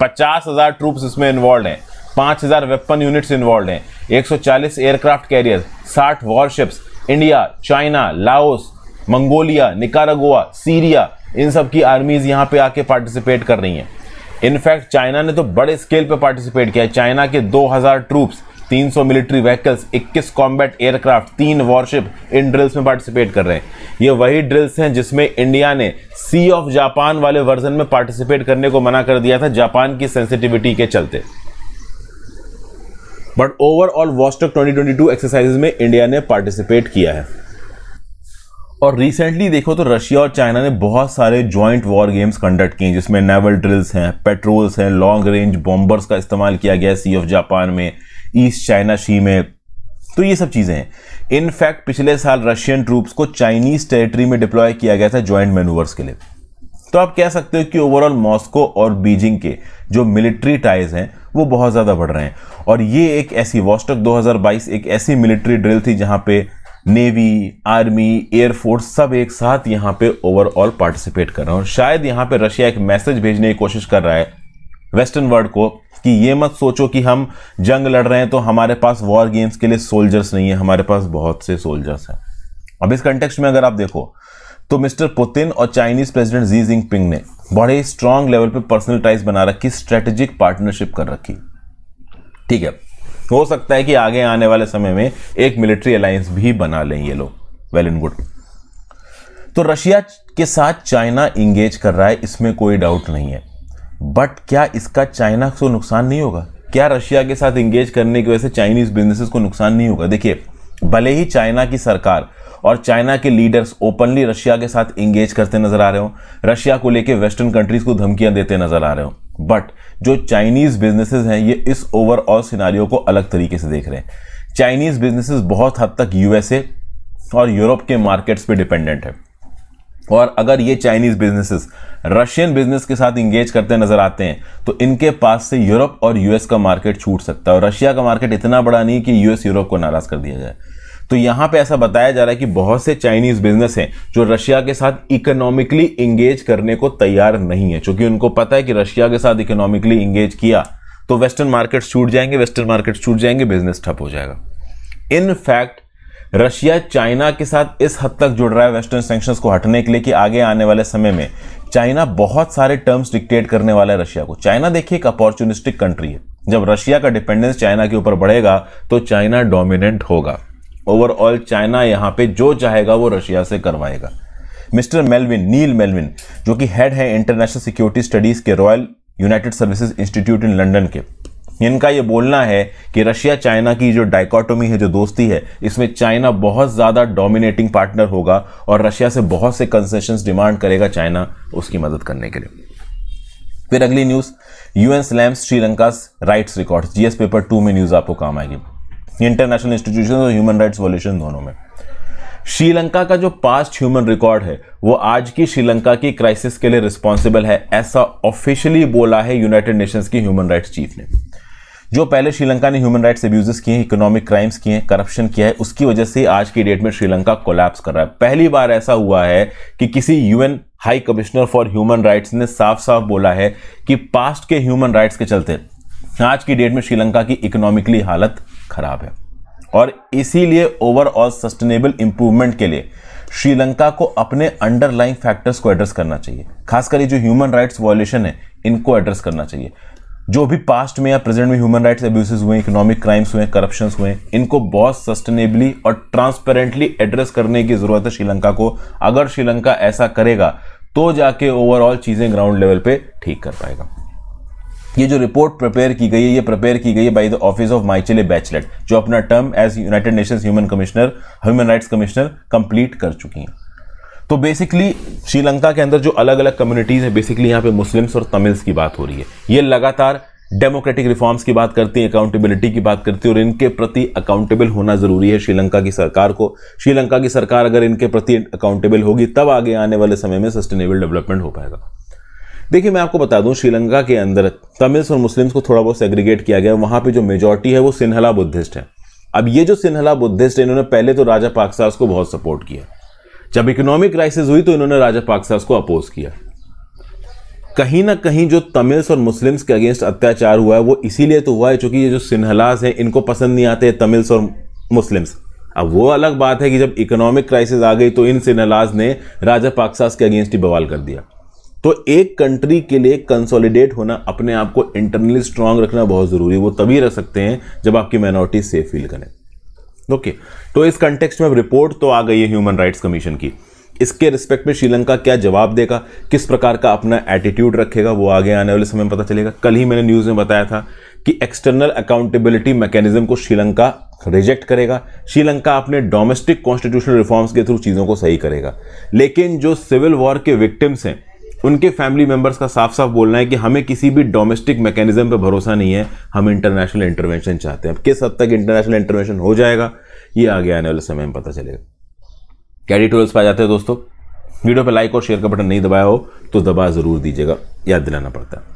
पचास हज़ार इसमें इन्वॉल्व हैं, पाँच हज़ार वेपन यूनिट्स इन्वॉल्व हैं 140 aircraft carrier 60 warships India China Laos Mongolia, Nicaragua, Syria, इन सब की आर्मीज यहाँ पे आके पार्टिसिपेट कर रही हैं। इनफैक्ट चाइना ने तो बड़े स्केल पे पार्टिसिपेट किया है। चाइना के 2000 troops 300 military vehicles 21 combat aircraft तीन वॉरशिप इन ड्रिल्स में पार्टिसिपेट कर रहे हैं। ये वही ड्रिल्स हैं जिसमें इंडिया ने सी ऑफ़ जापान वाले वर्जन में पार्टिसिपेट करने को मना कर दिया था, जापान की सेंसिटिविटी के चलते। बट ओवरऑल वॉस्टक 2022 एक्सरसाइजेज में इंडिया ने पार्टिसिपेट किया है। और रिसेंटली देखो तो रशिया और चाइना ने बहुत सारे ज्वाइंट वॉर गेम्स कंडक्ट किए, जिसमें नेवल ड्रिल्स हैं पेट्रोल्स हैं लॉन्ग रेंज बॉम्बर्स का इस्तेमाल किया गया सी ऑफ़ जापान में ईस्ट चाइना शी में तो ये सब चीज़ें हैं। इनफैक्ट पिछले साल रशियन ट्रूप्स को चाइनीज़ टेरिटरी में डिप्लॉय किया गया था ज्वाइंट मैनूवर्स के लिए। तो आप कह सकते हो कि ओवरऑल मॉस्को और बीजिंग के जो मिलिट्री टाइज हैं, वो बहुत ज़्यादा बढ़ रहे हैं। और ये एक ऐसी वॉस्टक 2022 एक ऐसी मिलिट्री ड्रिल थी जहाँ पे नेवी, आर्मी एयरफोर्स सब एक साथ यहाँ पे ओवरऑल पार्टिसिपेट कर रहे हैं। और शायद यहाँ पे रशिया एक मैसेज भेजने की कोशिश कर रहा है वेस्टर्न वर्ल्ड को कि ये मत सोचो कि हम जंग लड़ रहे हैं तो हमारे पास वॉर गेम्स के लिए सोल्जर्स नहीं है, हमारे पास बहुत से सोल्जर्स हैं। अब इस कंटेक्स्ट में अगर आप देखो तो मिस्टर पुतिन और चाइनीज़ प्रेसिडेंट जी जिंगपिंग ने बड़े स्ट्रांग लेवल पे पर्सनल टाइज बना रखी स्ट्रेटेजिक पार्टनरशिप कर रखी। ठीक है हो सकता है कि आगे आने वाले समय में एक मिलिट्री अलायंस भी बना लें ये लोग, वेल एंड गुड। तो रशिया के साथ चाइना इंगेज कर रहा है, इसमें कोई डाउट नहीं है। बट क्या इसका चाइना को नुकसान नहीं होगा? क्या रशिया के साथ इंगेज करने की वजह से चाइनीज़ बिजनेसेस को नुकसान नहीं होगा? देखिए, भले ही चाइना की सरकार और चाइना के लीडर्स ओपनली रशिया के साथ इंगेज करते नज़र आ रहे हो, रशिया को लेके वेस्टर्न कंट्रीज़ को धमकियाँ देते नज़र आ रहे हो बट जो चाइनीज़ बिजनेसेस हैं, ये इस ओवरऑल सिनारियो को अलग तरीके से देख रहे हैं। चाइनीज़ बिजनेसेस बहुत हद तक यूएसए और यूरोप के मार्केट्स पे डिपेंडेंट है। और अगर ये चाइनीज़ बिजनेसेस रशियन बिज़नेस के साथ इंगेज करते नज़र आते हैं तो इनके पास से यूरोप और यूएस का मार्केट छूट सकता है। और रशिया का मार्केट इतना बड़ा नहीं कि यूएस यूरोप को नाराज़ कर दिया जाए। तो यहाँ पे ऐसा बताया जा रहा है कि बहुत से चाइनीज़ बिज़नेस हैं जो रशिया के साथ इकोनॉमिकली इंगेज करने को तैयार नहीं है। क्योंकि उनको पता है कि रशिया के साथ इकोनॉमिकली इंगेज किया तो वेस्टर्न मार्केट छूट जाएँगे वेस्टर्न मार्केट छूट जाएँगे बिज़नेस ठप हो जाएगा। इन फैक्ट रशिया चाइना के साथ इस हद तक जुड़ रहा है वेस्टर्न सैंक्शंस को हटने के लिए कि आगे आने वाले समय में चाइना बहुत सारे टर्म्स डिक्टेट करने वाला है रशिया को। चाइना देखिए, एक अपॉर्चुनिस्टिक कंट्री है। जब रशिया का डिपेंडेंस चाइना के ऊपर बढ़ेगा तो चाइना डोमिनेंट होगा। ओवरऑल चाइना यहाँ पे जो चाहेगा वो रशिया से करवाएगा। मिस्टर मेलविन, नील मेलविन, जो कि हेड है इंटरनेशनल सिक्योरिटी स्टडीज़ के Royal United Services Institute in London के। इनका ये बोलना है कि रशिया चाइना की जो डायकोटोमी है, जो दोस्ती है, इसमें चाइना बहुत ज़्यादा डोमिनेटिंग पार्टनर होगा और रशिया से बहुत से कंसेशन डिमांड करेगा चाइना उसकी मदद करने के लिए। फिर अगली news UN slams Sri Lanka rights record GS paper two में न्यूज़ आपको काम आएगी। इंटरनेशनल इंस्टीट्यूशन और ह्यूमन राइट्स वॉल्यूशन दोनों में। श्रीलंका का जो पास्ट ह्यूमन रिकॉर्ड है, वो आज की श्रीलंका की क्राइसिस के लिए रिस्पॉन्सिबल है, ऐसा ऑफिशियली बोला है यूनाइटेड नेशंस की ह्यूमन राइट्स चीफ ने। जो पहले श्रीलंका ने ह्यूमन राइट्स एब्यूजेस किए हैं इकोनॉमिक क्राइम्स किए हैं करप्शन किया है, उसकी वजह से आज की डेट में श्रीलंका कोलैप्स कर रहा है। पहली बार ऐसा हुआ है कि किसी UN high commissioner for human rights ने साफ़ साफ़ बोला है कि पास्ट के ह्यूमन राइट्स के चलते आज की डेट में श्रीलंका की इकोनॉमिकली हालत खराब है। और इसीलिए ओवरऑल सस्टेनेबल इंप्रूवमेंट के लिए श्रीलंका को अपने अंडरलाइंग फैक्टर्स को एड्रेस करना चाहिए। खासकर ये जो ह्यूमन राइट्स वॉल्यूशन है, इनको एड्रेस करना चाहिए। जो भी पास्ट में या प्रेजेंट में ह्यूमन राइट्स एब्यूसेस हुए इकोनॉमिक क्राइम्स हुए करप्शन हुए, इनको बहुत सस्टेनेबली और ट्रांसपेरेंटली एड्रेस करने की ज़रूरत है श्रीलंका को। अगर श्रीलंका ऐसा करेगा तो जाके ओवरऑल चीज़ें ग्राउंड लेवल पे ठीक कर पाएगा। ये जो रिपोर्ट प्रिपेयर की गई है, ये प्रिपेयर की गई है by the office of Michelle Bachelet जो अपना term as United Nations human commissioner human rights commissioner complete कर चुकी हैं। तो बेसिकली श्रीलंका के अंदर जो अलग अलग कम्युनिटीज है बेसिकली यहाँ पे मुस्लिम्स और तमिल्स की बात हो रही है। ये लगातार डेमोक्रेटिक रिफॉर्म्स की बात करती है अकाउंटेबिलिटी की बात करती है और इनके प्रति अकाउंटेबल होना ज़रूरी है श्रीलंका की सरकार को। श्रीलंका की सरकार अगर इनके प्रति अकाउंटेबल होगी, तब आगे आने वाले समय में सस्टेनेबल डेवलपमेंट हो पाएगा। देखिए, मैं आपको बता दूँ, श्रीलंका के अंदर तमिल्स और मुस्लिम्स को थोड़ा बहुत सेग्रीगेट किया गया वहाँ पे जो मेजोरिटी है, वो सिन्हला बुद्धिस्ट है। अब ये जो सिन्हला बुद्धिस्ट है, इन्होंने पहले तो राजा पाकसास को बहुत सपोर्ट किया। जब इकोनॉमिक क्राइसिस हुई तो इन्होंने राजा पाकसास को अपोज किया। कहीं ना कहीं जो तमिल्स और मुस्लिम्स के अगेंस्ट अत्याचार हुआ है, वो इसीलिए तो हुआ है क्योंकि ये जो सिन्हलास हैं, इनको पसंद नहीं आते तमिल्स और मुस्लिम्स। अब वो अलग बात है कि जब इकोनॉमिक क्राइसिस आ गई तो इन सिन्हलास ने राजा पाकसास के अगेंस्ट ही बवाल कर दिया। तो एक कंट्री के लिए कंसोलिडेट होना, अपने आप को इंटरनली स्ट्रांग रखना बहुत ज़रूरी है। वो तभी रख सकते हैं जब आपकी माइनॉरिटी सेफ़ फील करें। ओके तो इस कंटेक्स्ट में रिपोर्ट तो आ गई है ह्यूमन राइट्स कमीशन की। इसके रिस्पेक्ट में श्रीलंका क्या जवाब देगा? किस प्रकार का अपना एटीट्यूड रखेगा? वो आगे आने वाले समय में पता चलेगा। कल ही मैंने न्यूज़ में बताया था कि एक्सटर्नल अकाउंटेबिलिटी मैकेनिज्म को श्रीलंका रिजेक्ट करेगा। श्रीलंका अपने डोमेस्टिक कॉन्स्टिट्यूशनल रिफॉर्म्स के थ्रू चीज़ों को सही करेगा। लेकिन जो सिविल वॉर के विक्टिम्स हैं उनके फैमिली मेंबर्स का साफ़ साफ़ बोलना है कि हमें किसी भी डोमेस्टिक मैकेनिज्म पे भरोसा नहीं है, हम इंटरनेशनल इंटरवेंशन चाहते हैं। अब किस हद तक इंटरनेशनल इंटरवेंशन हो जाएगा, ये आगे आने वाले समय में पता चलेगा। क्या डिटेल्स पाए जाते हैं दोस्तों। वीडियो पे लाइक और शेयर का बटन नहीं दबाया हो तो दबा ज़रूर दीजिएगा, याद दिलाना पड़ता है।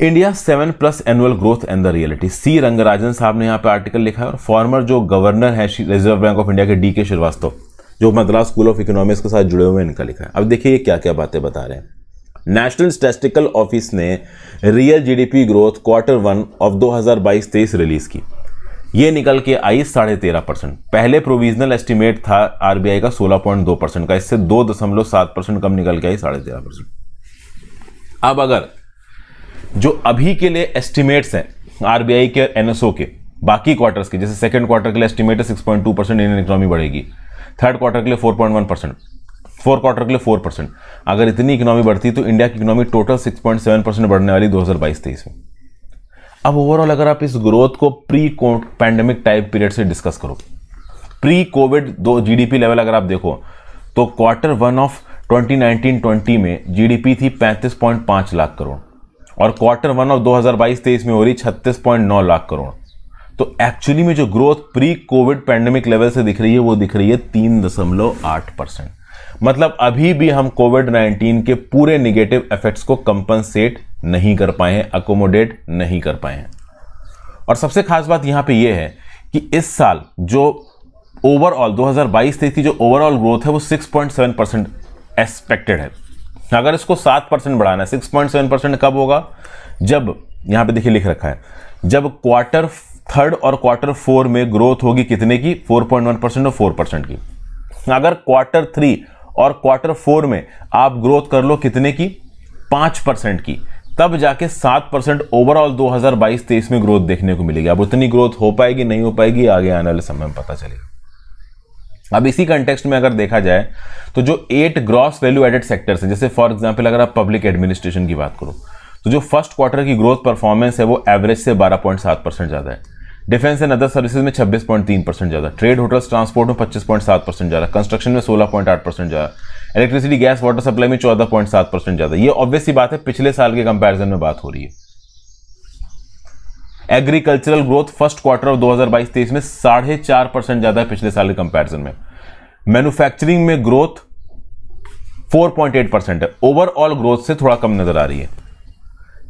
India seven plus annual growth and the reality C Rangarajan साहब ने यहाँ पे आर्टिकल लिखा है और फॉर्मर जो गवर्नर है रिज़र्व बैंक ऑफ़ इंडिया के डी के श्रीवास्तव जो मद्रास स्कूल ऑफ़ इकोनॉमिक्स के साथ जुड़े हुए हैं, इनका लिखा है। अब देखिए ये क्या क्या बातें बता रहे हैं। नेशनल स्टेटिस्टिकल ऑफ़िस ने real GDP growth quarter one of 2022-23 release की। ये निकल के आई साढ़े तेरह परसेंट। पहले प्रोविजनल एस्टिमेट था आरबीआई का 16.2 परसेंट का। इससे दो दशमलव सात परसेंट कम निकल के आई साढ़े तेरह परसेंट। अब अगर जो अभी के लिए एस्टिमेट्स हैं आरबीआई के एनएसओ के, बाकी क्वार्टर्स के, जैसे सेकंड क्वार्टर के लिए एस्टिमेट है six point two percent Indian economy बढ़ेगी। थर्ड क्वार्टर के लिए four point one percent four quarter के लिए फोर परसेंट अगर इतनी इकोनॉमी बढ़ती तो इंडिया की economy total six point seven percent बढ़ने वाली दो हज़ार बाईस तेईस में. अब ओवरऑल अगर आप इस ग्रोथ को प्री पैंडेमिक टाइप पीरियड से डिस्कस करो. प्री कोविड दो जीडीपी लेवल अगर आप देखो तो क्वार्टर वन ऑफ़ 2019-20 में जीडीपी थी 35.5 लाख करोड़ और क्वार्टर वन ऑफ़ 2022-23 में हो रही 36.9 लाख करोड़. तो एक्चुअली में जो growth pre covid pandemic level से दिख रही है, वो दिख रही है तीन दशमलव आठ परसेंट मतलब अभी भी हम कोविड 19 के पूरे निगेटिव इफेक्ट्स को कंपनसेट नहीं कर पाए हैं अकोमोडेट नहीं कर पाए हैं. और सबसे खास बात यहाँ पे ये है कि इस साल जो ओवरऑल 2022 की जो ओवरऑल ग्रोथ है, वो 6.7 परसेंट एक्सपेक्टेड है. अगर इसको 7 परसेंट बढ़ाना है 6.7 परसेंट कब होगा? जब, यहाँ पे देखिए लिख रखा है, जब क्वार्टर थर्ड और क्वार्टर फोर में ग्रोथ होगी कितने की? 4.1 परसेंट और 4 परसेंट की। अगर क्वार्टर थ्री और क्वार्टर फोर में आप ग्रोथ कर लो कितने की? पाँच परसेंट की। तब जाके सात परसेंट ओवरऑल 2022-23 में ग्रोथ देखने को मिलेगी। अब उतनी ग्रोथ हो पाएगी, नहीं हो पाएगी, आगे आने वाले समय में पता चलेगा। अब इसी कंटेक्स्ट में अगर देखा जाए तो जो eight gross value added sectors है, जैसे फॉर एग्जांपल अगर आप पब्लिक एडमिनिस्ट्रेशन की बात करो तो जो फ़र्स्ट क्वार्टर की ग्रोथ परफॉर्मेंस है, वो एवरेज से 12.7 परसेंट ज़्यादा है। डिफेंस एंड अदर सर्विसेज़ में 26.3 परसेंट ज़्यादा। ट्रेड होटल्स ट्रांसपोर्ट में 25.7 परसेंट ज़्यादा। कंस्ट्रक्शन में 16.8 परसेंट ज़्यादा। इलेक्ट्रिसिटी गैस वाटर सप्लाई में 14.7 परसेंट ज़्यादा। ये ऑब्वियस बात है, पिछले साल के कंपैरिजन में बात हो रही है। Agricultural growth first quarter of 2022-23 में साढ़े चार परसेंट ज़्यादा है पिछले साल के कंपैरिजन में। मैन्युफैक्चरिंग में ग्रोथ 4.8 परसेंट है। ओवरऑल ग्रोथ से थोड़ा कम नज़र आ रही है।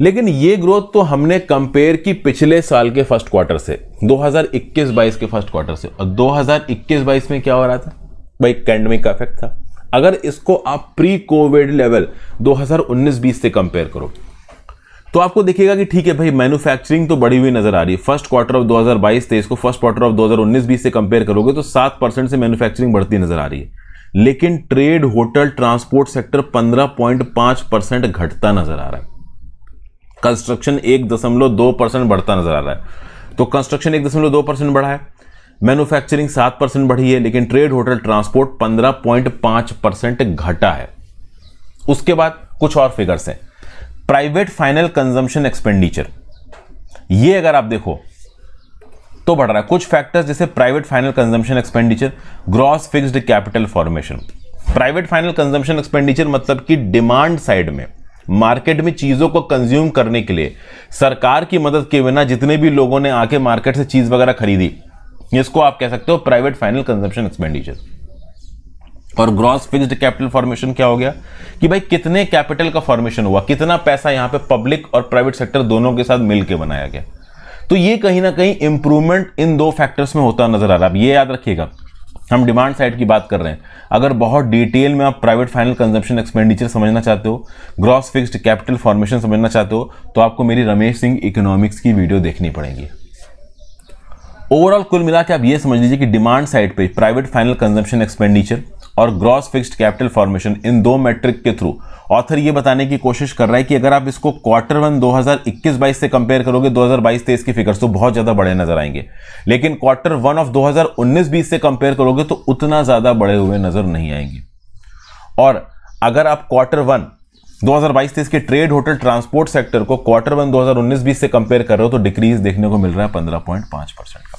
लेकिन ये ग्रोथ तो हमने कंपेयर की पिछले साल के फ़र्स्ट क्वार्टर से 2021-22 के फ़र्स्ट क्वार्टर से। और 2021-22 में क्या हो रहा था? भाई कैंडमिक का इफ़ेक्ट था। अगर इसको आप प्री कोविड लेवल 2019-20 से कंपेयर करो तो आपको देखिएगा कि ठीक है भाई मैन्युफैक्चरिंग तो बढ़ी हुई नज़र आ रही है। फ़र्स्ट क्वार्टर ऑफ़ 2022-23 को फ़र्स्ट क्वार्टर ऑफ़ 2019-20 से कंपेयर करोगे तो सात परसेंट से मैन्युफैक्चरिंग बढ़ती नज़र आ रही है। लेकिन trade hotel transport sector 15.5 percent घटता नज़र आ रहा है। कंस्ट्रक्शन एक दशमलव दो परसेंट बढ़ता नज़र आ रहा है। तो कंस्ट्रक्शन एक दशमलव दो परसेंट बढ़ा है। मैन्युफैक्चरिंग सात परसेंट बढ़ी है, लेकिन ट्रेड होटल ट्रांसपोर्ट पंद्रह पॉइंट पाँच परसेंट घटा है। उसके बाद कुछ और फिगर्स हैं। Private final consumption expenditure. ये अगर आप देखो तो बढ़ रहा है। कुछ फैक्टर्स जैसे private final consumption expenditure, gross fixed capital formation. Private final consumption expenditure मतलब कि डिमांड साइड में। मार्केट में चीज़ों को कंज्यूम करने के लिए सरकार की मदद के बिना जितने भी लोगों ने आके मार्केट से चीज़ वगैरह खरीदी, इसको आप कह सकते हो प्राइवेट फाइनल कंजम्पशन एक्सपेंडिचर और ग्रॉस फिक्स्ड कैपिटल फॉर्मेशन क्या हो गया? कि भाई कितने कैपिटल का फॉर्मेशन हुआ, कितना पैसा यहाँ पे पब्लिक और प्राइवेट सेक्टर दोनों के साथ मिलकर बनाया गया। तो ये कहीं ना कहीं इंप्रूवमेंट इन दो फैक्टर्स में होता नज़र आ रहा है। ये याद रखिएगा। हम डिमांड साइड की बात कर रहे हैं। अगर बहुत डिटेल में आप प्राइवेट फाइनल कंजम्पशन एक्सपेंडिचर समझना चाहते हो ग्रॉस फिक्स्ड कैपिटल फॉर्मेशन समझना चाहते हो तो आपको मेरी रमेश सिंह इकोनॉमिक्स की वीडियो देखनी पड़ेगी। ओवरऑल कुल मिला के आप ये समझ लीजिए कि डिमांड साइड पे प्राइवेट फाइनल कंजम्पशन एक्सपेंडिचर और ग्रॉस फिक्स्ड कैपिटल फॉर्मेशन इन दो मैट्रिक के थ्रू ऑथर ये बताने की कोशिश कर रहा है कि अगर आप इसको क्वार्टर वन 2021-22 से कंपेयर करोगे 2022-23 की फिगर्स तो बहुत ज़्यादा बड़े नज़र आएँगे। लेकिन क्वार्टर वन ऑफ़ 2019-20 से कंपेयर करोगे तो उतना ज़्यादा बड़े हुए नज़र नहीं आएँगे। और अगर आप क्वार्टर वन 2022-23 के ट्रेड होटल ट्रांसपोर्ट सेक्टर को क्वार्टर वन 2019-20 से कंपेयर कर रहे हो तो डिक्रीज देखने को मिल रहा है 15.5 परसेंट का।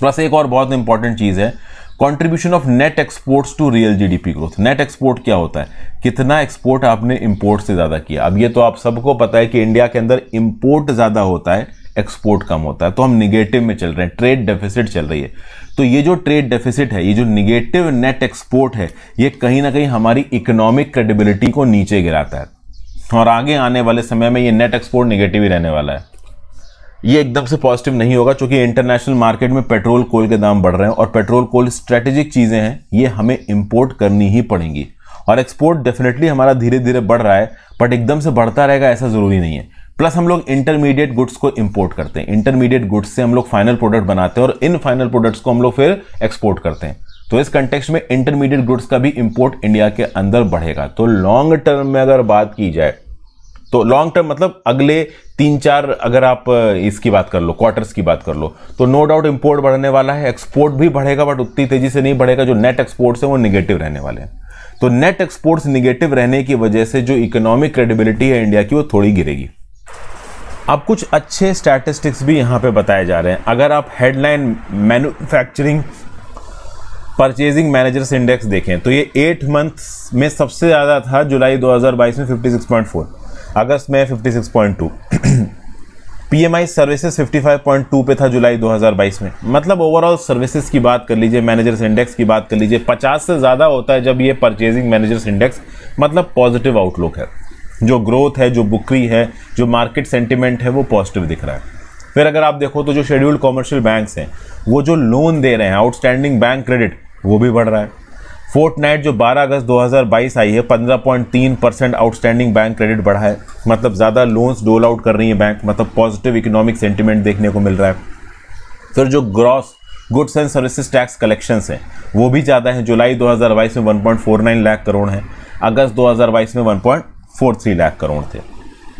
प्लस एक और बहुत इंपॉर्टेंट चीज़ है contribution of net exports to real GDP growth net export क्या होता है? कितना एक्सपोर्ट आपने इंपोर्ट से ज़्यादा किया? अब ये तो आप सबको पता है कि इंडिया के अंदर इंपोर्ट ज़्यादा होता है एक्सपोर्ट कम होता है। तो हम निगेटिव में चल रहे हैं ट्रेड डेफिसिट चल रही है। तो ये जो ट्रेड डेफिसिट है, ये जो निगेटिव नेट एक्सपोर्ट है, ये कहीं ना कहीं हमारी इकोनॉमिक क्रेडिबिलिटी को नीचे गिराता है। और आगे आने वाले समय में ये नेट एक्सपोर्ट निगेटिव ही रहने वाला है। ये एकदम से पॉजिटिव नहीं होगा, क्योंकि इंटरनेशनल मार्केट में पेट्रोल कोल के दाम बढ़ रहे हैं और पेट्रोल कोल स्ट्रेटेजिक चीज़ें हैं, ये हमें इंपोर्ट करनी ही पड़ेंगी। और एक्सपोर्ट डेफिनेटली हमारा धीरे धीरे बढ़ रहा है बट एकदम से बढ़ता रहेगा ऐसा ज़रूरी नहीं है। प्लस हम लोग इंटरमीडिएट गुड्स को इंपोर्ट करते हैं। इंटरमीडिएट गुड्स से हम लोग फाइनल प्रोडक्ट बनाते हैं और इन फाइनल प्रोडक्ट्स को हम लोग फिर एक्सपोर्ट करते हैं। तो इस कंटेक्स्ट में इंटरमीडिएट गुड्स का भी इंपोर्ट इंडिया के अंदर बढ़ेगा। तो लॉन्ग टर्म में अगर बात की जाए तो लॉन्ग टर्म मतलब अगले तीन चार अगर आप इसकी बात कर लो क्वार्टर्स की बात कर लो तो नो डाउट इंपोर्ट बढ़ने वाला है एक्सपोर्ट भी बढ़ेगा बट उतनी तेज़ी से नहीं बढ़ेगा, जो नेट एक्सपोर्ट्स है वो निगेटिव रहने वाले हैं। तो नेट एक्सपोर्ट्स निगेटिव रहने की वजह से जो इकोनॉमिक क्रेडिबिलिटी है इंडिया की, वो थोड़ी गिरेगी। अब कुछ अच्छे स्टैटिस्टिक्स भी यहाँ पे बताए जा रहे हैं। अगर आप headline manufacturing purchasing managers index देखें तो ये एट मंथ्स में सबसे ज़्यादा था, जुलाई 2022 में 56.4 अगस्त में 56.2 पीएमआई सर्विसेज़ 55.2 पे था जुलाई 2022 में। मतलब ओवरऑल सर्विसेज़ की बात कर लीजिए मैनेजर्स इंडेक्स की बात कर लीजिए 50 से ज़्यादा होता है जब ये परचेजिंग मैनेजर्स इंडेक्स मतलब पॉजिटिव आउटलुक है। जो ग्रोथ है, जो बुकरी है, जो मार्केट सेंटिमेंट है, वो पॉजिटिव दिख रहा है। फिर अगर आप देखो तो जो शेड्यूल्ड कॉमर्शियल बैंक्स हैं, वो जो लोन दे रहे हैं आउटस्टैंडिंग बैंक क्रेडिट वो भी बढ़ रहा है। फोर्ट नाइट जो 12 अगस्त 2022 आई है 15.3 परसेंट आउटस्टैंडिंग बैंक क्रेडिट बढ़ा है। मतलब ज़्यादा लोन्स डोल आउट कर रही है बैंक मतलब पॉजिटिव इकोनॉमिक सेंटिमेंट देखने को मिल रहा है। फिर जो gross goods and services tax collections हैं, वो भी ज़्यादा है। जुलाई 2022 में 1.49 लाख करोड़ है। अगस्त 2022 में 1.43 लाख करोड़ थे।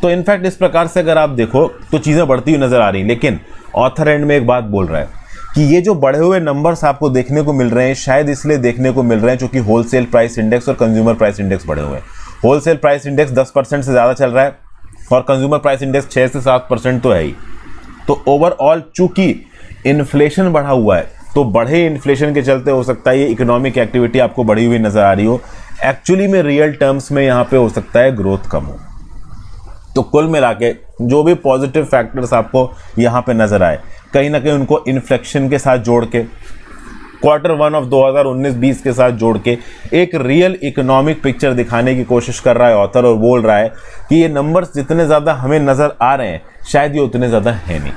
तो इनफैक्ट इस प्रकार से अगर आप देखो तो चीज़ें बढ़ती हुई नज़र आ रही लेकिन ऑथर एंड में एक बात बोल रहा है। कि ये जो बढ़े हुए नंबर्स आपको देखने को मिल रहे हैं, शायद इसलिए देखने को मिल रहे हैं क्योंकि होलसेल प्राइस इंडेक्स और कंज्यूमर प्राइस इंडेक्स बढ़े हुए हैं। होलसेल प्राइस इंडेक्स 10 परसेंट से ज़्यादा चल रहा है और कंज्यूमर प्राइस इंडेक्स 6 से 7 परसेंट तो है ही। तो ओवरऑल चूँकि इन्फ्लेशन बढ़ा हुआ है तो बढ़े इन्फ्लेशन के चलते हो सकता है ये इकोनॉमिक एक्टिविटी आपको बढ़ी हुई नज़र आ रही हो। एक्चुअली में रियल टर्म्स में यहाँ पे हो सकता है ग्रोथ कम हो। तो कुल मिला के जो भी पॉजिटिव फैक्टर्स आपको यहाँ पे नज़र आए कहीं ना कहीं उनको इन्फ्लेक्शन के साथ जोड़ के क्वार्टर वन ऑफ़ 2019-20 के साथ जोड़ के एक रियल इकोनॉमिक पिक्चर दिखाने की कोशिश कर रहा है ऑथर और बोल रहा है कि ये नंबर्स जितने ज़्यादा हमें नज़र आ रहे हैं, शायद ये उतने ज़्यादा है नहीं।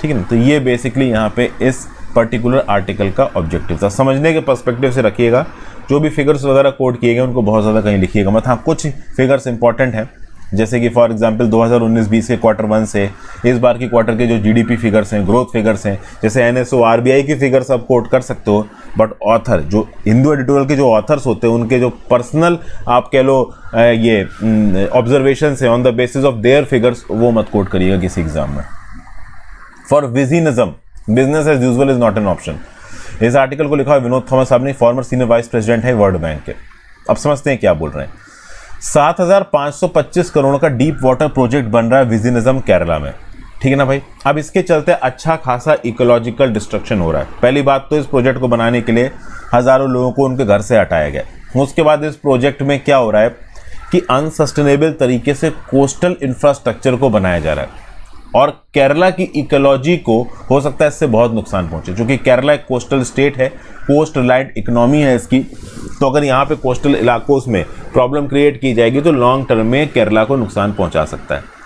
ठीक है ना? तो ये बेसिकली यहाँ पे इस पर्टिकुलर आर्टिकल का ऑब्जेक्टिव था। समझने के परस्पेक्टिव से रखिएगा, जो भी फिगर्स वगैरह कोड किए गए, उनको बहुत ज़्यादा कहीं लिखिएगा मतलब हाँ कुछ फिगर्स इंपॉर्टेंट हैं। जैसे कि फॉर एग्जांपल 2019-20 के क्वार्टर वन से, इस बार की क्वार्टर के जो जीडीपी फिगर्स हैं ग्रोथ फिगर्स हैं, जैसे एनएसओ आरबीआई की फिगर्स आप कोट कर सकते हो बट ऑथर जो हिंदू एडिटोरियल के जो ऑथर्स होते हैं, उनके जो पर्सनल आप कह लो ये ऑब्जर्वेशन है on the basis of their figures वो मत कोट करिएगा किसी एग्ज़ाम में। For Vizhinjam business as usual is not an option इस आर्टिकल को लिखा है विनोद थॉमस साहब ने फॉर्मर सीनियर वाइस प्रेसिडेंट है वर्ल्ड बैंक के। अब समझते हैं क्या बोल रहे हैं। 7,525 करोड़ का डीप वाटर प्रोजेक्ट बन रहा है विजिनिज्म केरला में। ठीक है ना भाई? अब इसके चलते अच्छा खासा इकोलॉजिकल डिस्ट्रक्शन हो रहा है। पहली बात तो इस प्रोजेक्ट को बनाने के लिए हज़ारों लोगों को उनके घर से हटाया गया उसके बाद इस प्रोजेक्ट में क्या हो रहा है कि अनसस्टेनेबल तरीके से कोस्टल इंफ्रास्ट्रक्चर को बनाया जा रहा है। और केरला की इकोलॉजी को हो सकता है इससे बहुत नुकसान पहुँचे, क्योंकि केरला एक कोस्टल स्टेट है कोस्ट लाइट इकोनॉमी है इसकी। तो अगर यहाँ पे कोस्टल इलाकों में प्रॉब्लम क्रिएट की जाएगी तो लॉन्ग टर्म में केरला को नुकसान पहुँचा सकता है।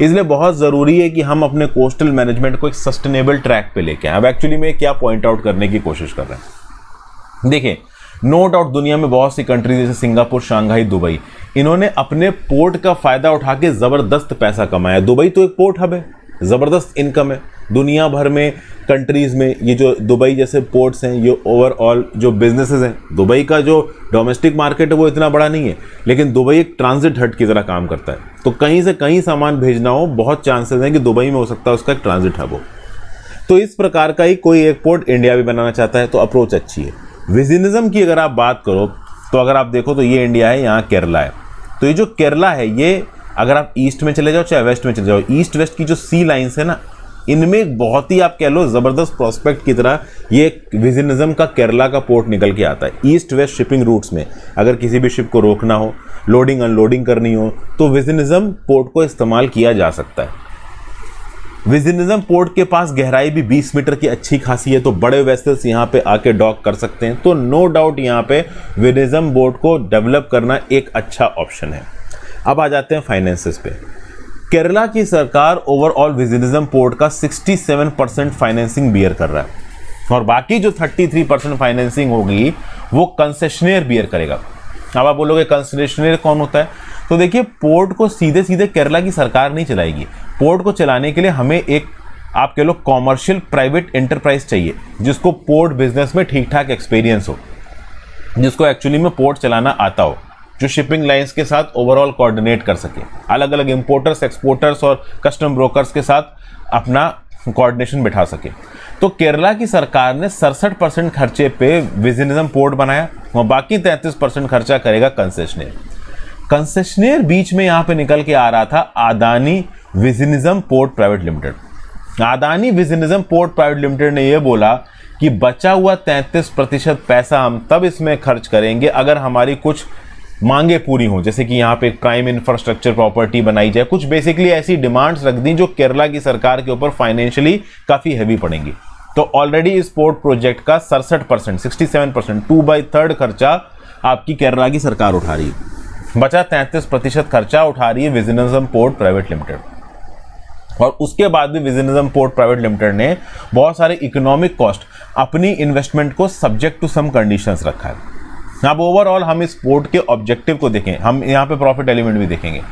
इसलिए बहुत ज़रूरी है कि हम अपने कोस्टल मैनेजमेंट को एक सस्टेनेबल ट्रैक पे लेके आए। अब एक्चुअली में क्या पॉइंट आउट करने की कोशिश कर रहे हैं? देखिए नो डाउट दुनिया में बहुत सी कंट्रीज़ जैसे सिंगापुर, शांघाई, दुबई। इन्होंने अपने पोर्ट का फ़ायदा उठा के ज़बरदस्त पैसा कमाया। दुबई तो एक पोर्ट हब है, ज़बरदस्त इनकम है। दुनिया भर में कंट्रीज़ में ये जो दुबई जैसे पोर्ट्स हैं, ये ओवरऑल जो बिजनेसेस हैं, दुबई का जो डोमेस्टिक मार्केट है, वो इतना बड़ा नहीं है। लेकिन दुबई एक ट्रांजिट हट की तरह काम करता है। तो कहीं से कहीं सामान भेजना हो, बहुत चांसेस हैं कि दुबई में हो सकता है उसका एक ट्रांजिट हब हो। तो इस प्रकार का ही कोई एक पोर्ट इंडिया भी बनाना चाहता है तो अप्रोच अच्छी है। विजिनिज्म की अगर आप बात करो तो अगर आप देखो तो ये इंडिया है, यहाँ केरला है। तो ये जो केरला है, ये अगर आप ईस्ट में चले जाओ, चाहे वेस्ट में चले जाओ ईस्ट वेस्ट की जो सी लाइन्स है ना, इनमें बहुत ही आप कह लो ज़बरदस्त प्रोस्पेक्ट की तरह ये विजनिज्म का केरला का पोर्ट निकल के आता है। ईस्ट वेस्ट शिपिंग रूट्स में, अगर किसी भी शिप को रोकना हो लोडिंग अनलोडिंग करनी हो तो विजनिज्म पोर्ट को इस्तेमाल किया जा सकता है। विजनिज्म पोर्ट के पास गहराई भी 20 मीटर की अच्छी खासी है तो बड़े वेसल्स यहाँ पे आके डॉक कर सकते हैं। तो नो डाउट यहाँ पे विनिज्म बोर्ड को डेवलप करना एक अच्छा ऑप्शन है। अब आ जाते हैं फाइनेंसिस पे। केरला की सरकार ओवरऑल विजिनिज्म पोर्ट का 67 परसेंट फाइनेंसिंग बियर कर रहा है। और बाकी जो 33 परसेंट फाइनेंसिंग होगी, वो कंसेशनियर बियर करेगा। अब आप बोलोगे कंसेशनियर कौन होता है? तो देखिए पोर्ट को सीधे सीधे केरला की सरकार नहीं चलाएगी। पोर्ट को चलाने के लिए हमें एक, आप कह लो कॉमर्शियल प्राइवेट एंटरप्राइज चाहिए, जिसको पोर्ट बिज़नेस में ठीक ठाक एक्सपीरियंस हो, जिसको एक्चुअली में पोर्ट चलाना आता हो, जो शिपिंग लाइंस के साथ ओवरऑल कोऑर्डिनेट कर सके। अलग अलग इंपोर्टर्स एक्सपोर्टर्स और कस्टम ब्रोकर्स के साथ अपना कोऑर्डिनेशन बिठा सके। तो केरला की सरकार ने सड़सठ परसेंट खर्चे पे विजिनिज्म पोर्ट बनाया, और बाकी तैंतीस परसेंट खर्चा करेगा कंसेशनियर कंसेशनियर बीच में यहाँ पे निकल के आ रहा था Adani Vizhinjam port private limited. Adani Vizhinjam port private limited ने यह बोला कि बचा हुआ 33 प्रतिशत पैसा हम तब इसमें खर्च करेंगे अगर हमारी कुछ मांगे पूरी हो। जैसे कि यहाँ पे प्राइम इंफ्रास्ट्रक्चर प्रॉपर्टी बनाई जाए, कुछ बेसिकली ऐसी डिमांड्स रख दी जो केरला की सरकार के ऊपर फाइनेंशियली काफ़ी हैवी पड़ेंगी। तो ऑलरेडी इस पोर्ट प्रोजेक्ट का सड़सठ percent sixty seven percent two by third खर्चा आपकी केरला की सरकार उठा रही है। बचा तैंतीस प्रतिशत खर्चा उठा रही है विजिनिज्म पोर्ट प्राइवेट लिमिटेड और उसके बाद भी विजनिज्म पोर्ट प्राइवेट लिमिटेड ने बहुत सारे इकोनॉमिक कॉस्ट अपनी इन्वेस्टमेंट को सब्जेक्ट टू सम कंडीशंस रखा है। अब ओवरऑल हम इस पोर्ट के ऑब्जेक्टिव को देखें। हम यहाँ पे प्रॉफिट एलिमेंट भी देखेंगे।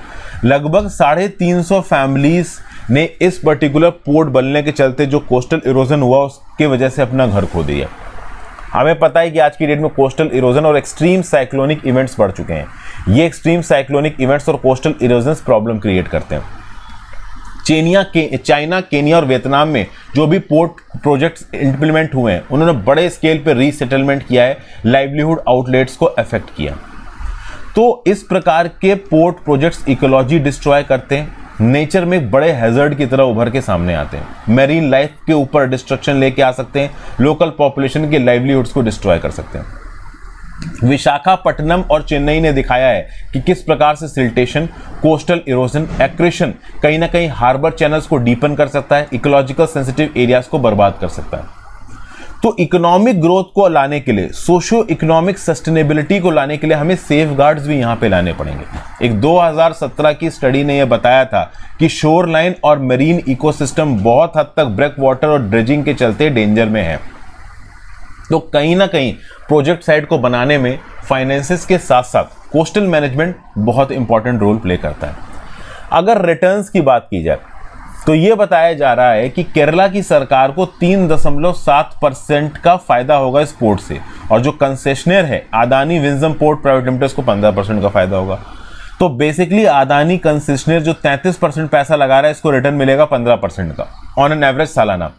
लगभग साढ़े तीन सौ फैमिलीज़ ने इस पर्टिकुलर पोर्ट बनने के चलते जो कोस्टल इरोजन हुआ, उसके वजह से अपना घर खो दिया। हमें पता है कि आज की डेट में कोस्टल इरोजन और एक्सट्रीम साइक्लोनिक इवेंट्स बढ़ चुके हैं। ये एक्सट्रीम साइक्लोनिक इवेंट्स और कोस्टल इरोजन प्रॉब्लम क्रिएट करते हैं। चेनिया, के, चाइना, केनिया और वियतनाम में जो भी पोर्ट प्रोजेक्ट्स इंप्लीमेंट हुए हैं, उन्होंने बड़े स्केल पे रीसेटलमेंट किया है लाइवलीहुड आउटलेट्स को अफेक्ट किया। तो इस प्रकार के पोर्ट प्रोजेक्ट्स इकोलॉजी डिस्ट्रॉय करते हैं। नेचर में बड़े हैजर्ड की तरह उभर के सामने आते हैं। मेरीन लाइफ के ऊपर डिस्ट्रक्शन लेके आ सकते हैं। लोकल पॉपुलेशन के लाइवलीहुड्स को डिस्ट्रॉय कर सकते हैं। विशाखापट्टनम और चेन्नई ने दिखाया है कि किस प्रकार से सिल्टेशन कोस्टल इरोजन एक्रेशन कहीं ना कहीं हार्बर चैनल्स को डीपन कर सकता है इकोलॉजिकल सेंसिटिव एरियाज़ को बर्बाद कर सकता है। तो इकोनॉमिक ग्रोथ को लाने के लिए सोशो इकोनॉमिक सस्टेनेबिलिटी को लाने के लिए हमें सेफ़ गार्ड्स भी यहाँ पे लाने पड़ेंगे। एक 2017 की स्टडी ने यह बताया था कि शोर लाइन और मरीन इकोसिस्टम बहुत हद तक ब्रेक वाटर और ड्रेजिंग के चलते डेंजर में है। तो कहीं ना कहीं प्रोजेक्ट साइट को बनाने में फाइनेंसेस के साथ साथ कोस्टल मैनेजमेंट बहुत इंपॉर्टेंट रोल प्ले करता है। अगर रिटर्न्स की बात की जाए तो ये बताया जा रहा है कि केरला की सरकार को तीन दशमलव सात परसेंट का फ़ायदा होगा इस पोर्ट से। और जो कंसेशनर है Adani Vizhinjam port private limited को पंद्रह परसेंट का फ़ायदा होगा। तो बेसिकली आदानी कंसेशनर जो तैंतीस परसेंट पैसा लगा रहा है, इसको रिटर्न मिलेगा पंद्रह परसेंट का ऑन एन एवरेज सालाना।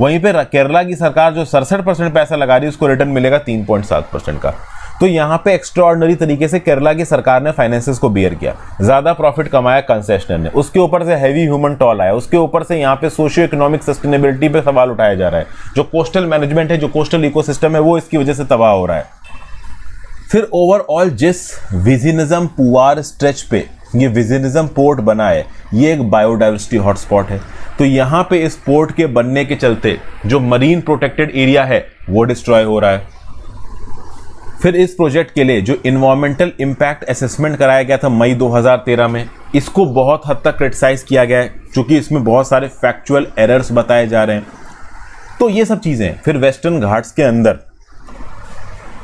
वहीं पर केरला की सरकार जो सड़सठ परसेंट पैसा लगा रही है, उसको रिटर्न मिलेगा तीन पॉइंट सात परसेंट का। तो यहाँ पे एक्स्ट्रॉर्डनरी तरीके से केरला की सरकार ने फाइनेंसिस को बियर किया। ज़्यादा प्रॉफिट कमाया कंसेशनर ने। उसके ऊपर से हैवी ह्यूमन टॉल आया। उसके ऊपर से यहाँ पे सोशियो इकोनॉमिक सस्टेनेबिलिटी पे सवाल उठाया जा रहा है। जो कोस्टल मैनेजमेंट है, जो कोस्टल इकोसिस्टम है, वो इसकी वजह से तबाह हो रहा है। फिर ओवरऑल जिस विजिनिज्म पुआर स्ट्रेच पे ये विजिनिज्म पोर्ट बना है, ये एक बायोडाइवर्सिटी हॉटस्पॉट है। तो यहाँ पे इस पोर्ट के बनने के चलते जो मरीन प्रोटेक्टेड एरिया है, वो डिस्ट्रॉय हो रहा है। फिर इस प्रोजेक्ट के लिए जो इन्वायरमेंटल इम्पैक्ट असेसमेंट कराया गया था मई 2013 में, इसको बहुत हद तक क्रिटिसाइज किया गया है, क्योंकि इसमें बहुत सारे फैक्चुअल एरर्स बताए जा रहे हैं। तो ये सब चीज़ें फिर वेस्टर्न घाट्स के अंदर,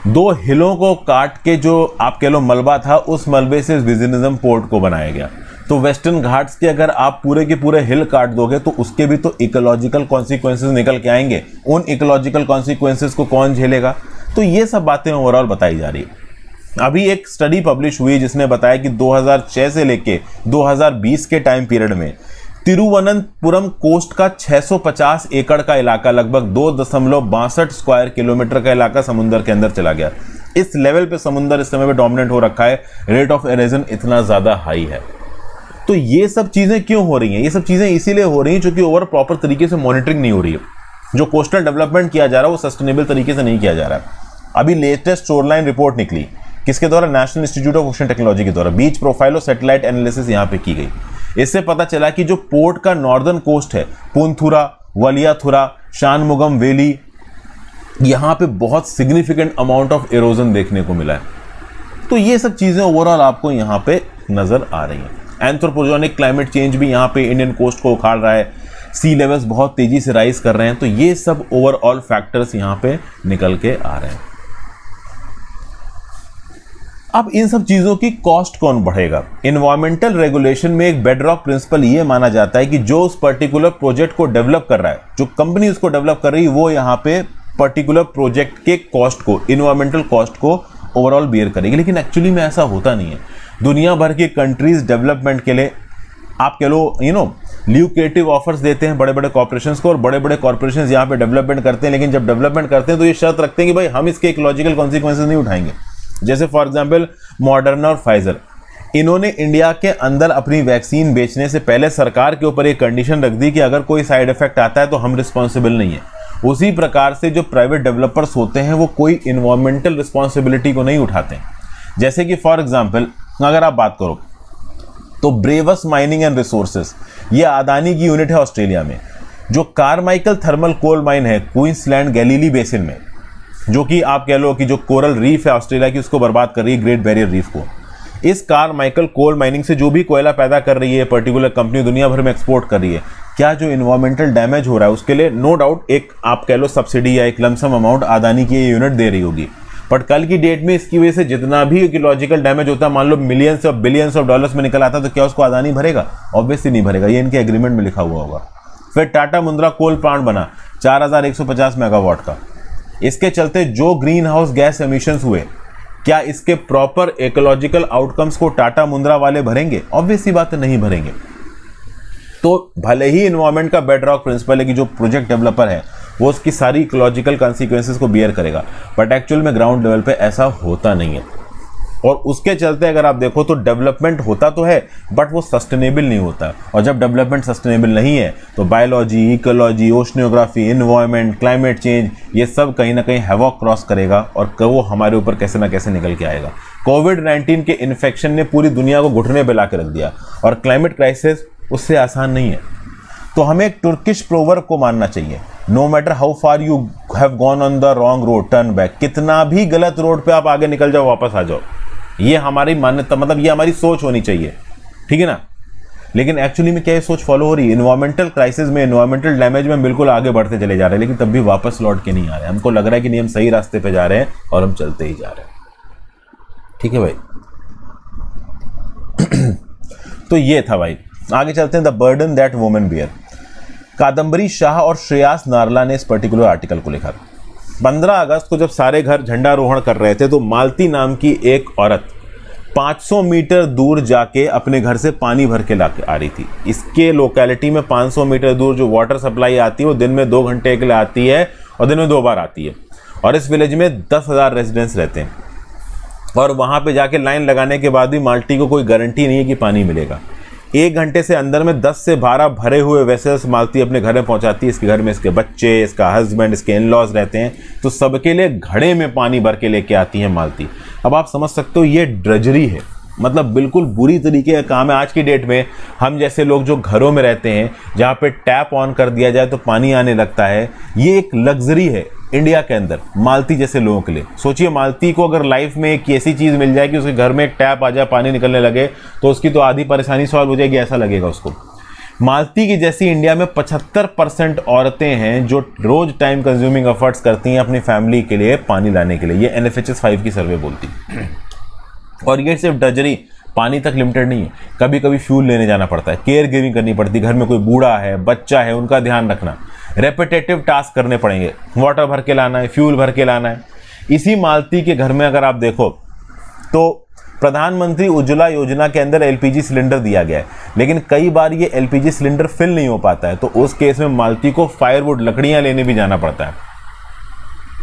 दो हिलों को काट के जो आप कह लो मलबा था, उस मलबे से विजनिज्म पोर्ट को बनाया गया। तो वेस्टर्न घाट्स के अगर आप पूरे के पूरे हिल काट दोगे तो उसके भी तो इकोलॉजिकल कॉन्सिक्वेंसेज निकल के आएँगे। उन इकोलॉजिकल कॉन्सिक्वेंसेज को कौन झेलेगा? तो ये सब बातें ओवरऑल बताई जा रही है। अभी एक स्टडी पब्लिश हुई जिसने बताया कि 2006 से लेके 2020 के टाइम पीरियड में तिरुवनंतपुरम कोस्ट का 650 एकड़ का इलाका लगभग दो दशमलव बासठ स्क्वायर किलोमीटर का इलाका समुद्र के अंदर चला गया। इस लेवल पे समुद्र इस समय पे डोमिनेट हो रखा है। रेट ऑफ़ एरेजन इतना ज़्यादा हाई है। तो ये सब चीज़ें क्यों हो रही हैं? ये सब चीज़ें इसीलिए हो रही हैं क्योंकि ओवर प्रॉपर तरीके से मॉनिटरिंग नहीं हो रही है। जो कोस्टल डेवलपमेंट किया जा रहा है, वो सस्टेनेबल तरीके से नहीं किया जा रहा है। अभी लेटेस्ट शोरलाइन रिपोर्ट निकली। किसके द्वारा? National Institute of Ocean Technology के द्वारा। बीच प्रोफ़ाइल और सेटेलाइट एनालिसिस यहाँ पे की गई। इससे पता चला कि जो पोर्ट का नॉर्दर्न कोस्ट है पुनथुरा वलियाथुरा शानमुगम वेली यहाँ पे बहुत सिग्निफिकेंट अमाउंट ऑफ़ एरोजन देखने को मिला है। तो ये सब चीज़ें ओवरऑल आपको यहाँ पे नज़र आ रही हैं। एंथ्रोपोजोनिक क्लाइमेट चेंज भी यहाँ पे इंडियन कोस्ट को उखाड़ रहा है। सी लेवल्स बहुत तेज़ी से राइज कर रहे हैं। तो ये सब ओवरऑल फैक्टर्स यहाँ पे निकल के आ रहे हैं। अब इन सब चीज़ों की कॉस्ट कौन बढ़ेगा? इन्वायरमेंटल रेगुलेशन में एक बेडरॉक प्रिंसिपल ये माना जाता है कि जो उस पर्टिकुलर प्रोजेक्ट को डेवलप कर रहा है, जो कंपनी उसको डेवलप कर रही है, वो यहाँ पे पर्टिकुलर प्रोजेक्ट के कॉस्ट को इन्वायरमेंटल कॉस्ट को ओवरऑल बियर करेगी। लेकिन एक्चुअली में ऐसा होता नहीं है। दुनिया भर की कंट्रीज़ डेवलपमेंट के लिए आप कह लो यू नो ल्यूकेटिव ऑफर्स देते हैं बड़े बड़े कॉर्पोरेशन को और बड़े बड़े कॉर्पोरेशन यहाँ पे डेवलपमेंट करते हैं। लेकिन जब डेवलपमेंट करते हैं तो ये शर्त रखते हैं कि भाई हम इसके इकोलॉजिकल कॉन्सिक्वेंसेज नहीं उठाएँगे। जैसे फॉर एग्ज़ाम्पल मॉडर्ना और फाइजर इन्होंने इंडिया के अंदर अपनी वैक्सीन बेचने से पहले सरकार के ऊपर एक कंडीशन रख दी कि अगर कोई साइड इफ़ेक्ट आता है तो हम रिस्पॉन्सिबल नहीं है। उसी प्रकार से जो प्राइवेट डेवलपर्स होते हैं, वो कोई इन्वायरमेंटल रिस्पॉन्सिबिलिटी को नहीं उठाते जैसे कि फॉर एग्ज़ाम्पल अगर आप बात करो तो ब्रेवस माइनिंग एंड रिसोर्सेस ये अदानी की यूनिट है ऑस्ट्रेलिया में, जो कारमाइकल थर्मल कोल माइन है क्वींसलैंड गैलीली बेसिन में। जो कि आप कह लो कि जो कोरल रीफ है ऑस्ट्रेलिया की, उसको बर्बाद कर रही है ग्रेट बैरियर रीफ को। इस कार माइकल कोल माइनिंग से जो भी कोयला पैदा कर रही है पर्टिकुलर कंपनी दुनिया भर में एक्सपोर्ट कर रही है, क्या जो इन्वायरमेंटल डैमेज हो रहा है, उसके लिए नो डाउट एक आप कह लो सब्सिडी या एक लमसम अमाउंट आदानी की यूनिट दे रही होगी। बट कल की डेट में इसकी वजह से जितना भी इकोलॉजिकल डैमेज होता है मान लो millions of billions of dollars में निकल आता तो क्या उसको आदानी भरेगा? ऑब्वियसली नहीं भरेगा, ये इनके एग्रीमेंट में लिखा हुआ होगा। फिर टाटा मुंद्रा कोल प्लांट बना 4150 मेगावाट का। इसके चलते जो ग्रीन हाउस गैस एमिशन हुए, क्या इसके प्रॉपर इकोलॉजिकल आउटकम्स को टाटा मुंद्रा वाले भरेंगे? ऑब्वियसली बात नहीं भरेंगे। तो भले ही इन्वायरमेंट का बेड रॉक प्रिंसिपल है कि जो प्रोजेक्ट डेवलपर है, वो उसकी सारी इकोलॉजिकल कॉन्सिक्वेंसेस को बियर करेगा बट एक्चुअल में ग्राउंड लेवल पे ऐसा होता नहीं है। और उसके चलते अगर आप देखो तो डेवलपमेंट होता तो है बट वो सस्टेनेबल नहीं होता। और जब डेवलपमेंट सस्टेनेबल नहीं है तो biology ecology oceanography environment climate change ये सब कहीं ना कहीं हैवॉक क्रॉस करेगा और वो हमारे ऊपर कैसे ना कैसे निकल के आएगा। कोविड नाइन्टीन के इन्फेक्शन ने पूरी दुनिया को घुटने पर ला के रख दिया और क्लाइमेट क्राइसिस उससे आसान नहीं है। तो हमें एक तुर्किश प्रोवर को मानना चाहिए। No matter how far you have gone on the wrong road turn back कितना भी गलत रोड पे आप आगे निकल जाओ, वापस आ जाओ। ये हमारी मान्यता मतलब ये हमारी सोच होनी चाहिए। ठीक है ना? लेकिन एक्चुअली में क्या ये सोच फॉलो हो रही है? इन्वायरमेंटल क्राइसिस में इन्वायरमेंटल डैमेज में बिल्कुल आगे बढ़ते चले जा रहे हैं, लेकिन तब भी वापस लौट के नहीं आ रहे हमको लग रहा है कि नहीं, हम सही रास्ते पे जा रहे हैं और हम चलते ही जा रहे हैं। ठीक है भाई? तो ये था भाई। आगे चलते हैं the burden that women bear Kadambari Shah और श्रेयास नारला ने इस पर्टिकुलर आर्टिकल को लिखा 15 अगस्त को जब सारे घर झंडारोहण कर रहे थे तो मालती नाम की एक औरत 500 मीटर दूर जाके अपने घर से पानी भर के ला के आ रही थी। इसके लोकेलिटी में 500 मीटर दूर जो वाटर सप्लाई आती है, वो दिन में दो घंटे के लिए आती है और दिन में दो बार आती है। और इस विलेज में दस हज़ार रेजिडेंट्स रहते हैं। और वहाँ पे जाके लाइन लगाने के बाद भी माल्टी को कोई गारंटी नहीं है कि पानी मिलेगा। एक घंटे से अंदर में 10 से 12 भरे हुए वेसल्स मालती अपने घर में पहुंचाती है। इसके घर में इसके बच्चे, इसका हस्बैंड इसके इन लॉज रहते हैं। तो सबके लिए घड़े में पानी भर के लेके आती है मालती। अब आप समझ सकते हो, ये ड्रजरी है। मतलब बिल्कुल बुरी तरीके का काम है आज की डेट में। हम जैसे लोग जो घरों में रहते हैं, जहाँ पे टैप ऑन कर दिया जाए तो पानी आने लगता है, ये एक लग्जरी है इंडिया के अंदर, मालती जैसे लोगों के लिए। सोचिए, मालती को अगर लाइफ में एक ऐसी चीज़ मिल जाए कि उसके घर में एक टैप आ जाए, पानी निकलने लगे तो उसकी तो आधी परेशानी सॉल्व हो जाएगी, ऐसा लगेगा उसको। मालती की जैसी इंडिया में 75 परसेंट औरतें हैं जो रोज टाइम कंज्यूमिंग एफर्ट्स करती हैं अपनी फैमिली के लिए, पानी लाने के लिए। ये एन एफ़ की सर्वे बोलती है। और ये सिर्फ़ डजरी, पानी तक लिमिटेड नहीं है। कभी कभी फ्यूल लेने जाना पड़ता है। केयर गिविंग करनी पड़ती है। घर में कोई बूढ़ा है, बच्चा है, उनका ध्यान रखना। रेपिटेटिव टास्क करने पड़ेंगे। वाटर भर के लाना है फ्यूल भर के लाना है। इसी मालती के घर में अगर आप देखो तो प्रधानमंत्री उज्ज्वला योजना के अंदर एलपीजी सिलेंडर दिया गया है। लेकिन कई बार ये एलपीजी सिलेंडर फिल नहीं हो पाता है। तो उस केस में मालती को फायरवुड लकड़ियाँ लेने भी जाना पड़ता है।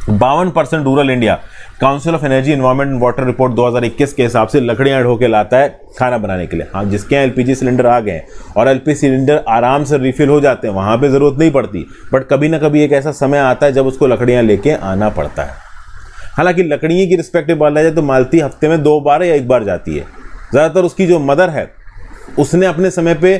बावन percent rural India council of energy environment and water report 2021 के हिसाब से लकड़ियाँ ढो के लाता है खाना बनाने के लिए। हाँ जिसके यहाँ एलपीजी सिलेंडर आ गए और एलपी सिलेंडर आराम से रिफिल हो जाते हैं, वहाँ पे ज़रूरत नहीं पड़ती। बट कभी ना कभी एक ऐसा समय आता है जब उसको लकड़ियाँ लेके आना पड़ता है। हालाँकि लकड़ियों की रिस्पेक्टिव बोला जाए तो मालती हफ़्ते में दो बार या एक बार जाती है। ज़्यादातर उसकी जो मदर है, उसने अपने समय पे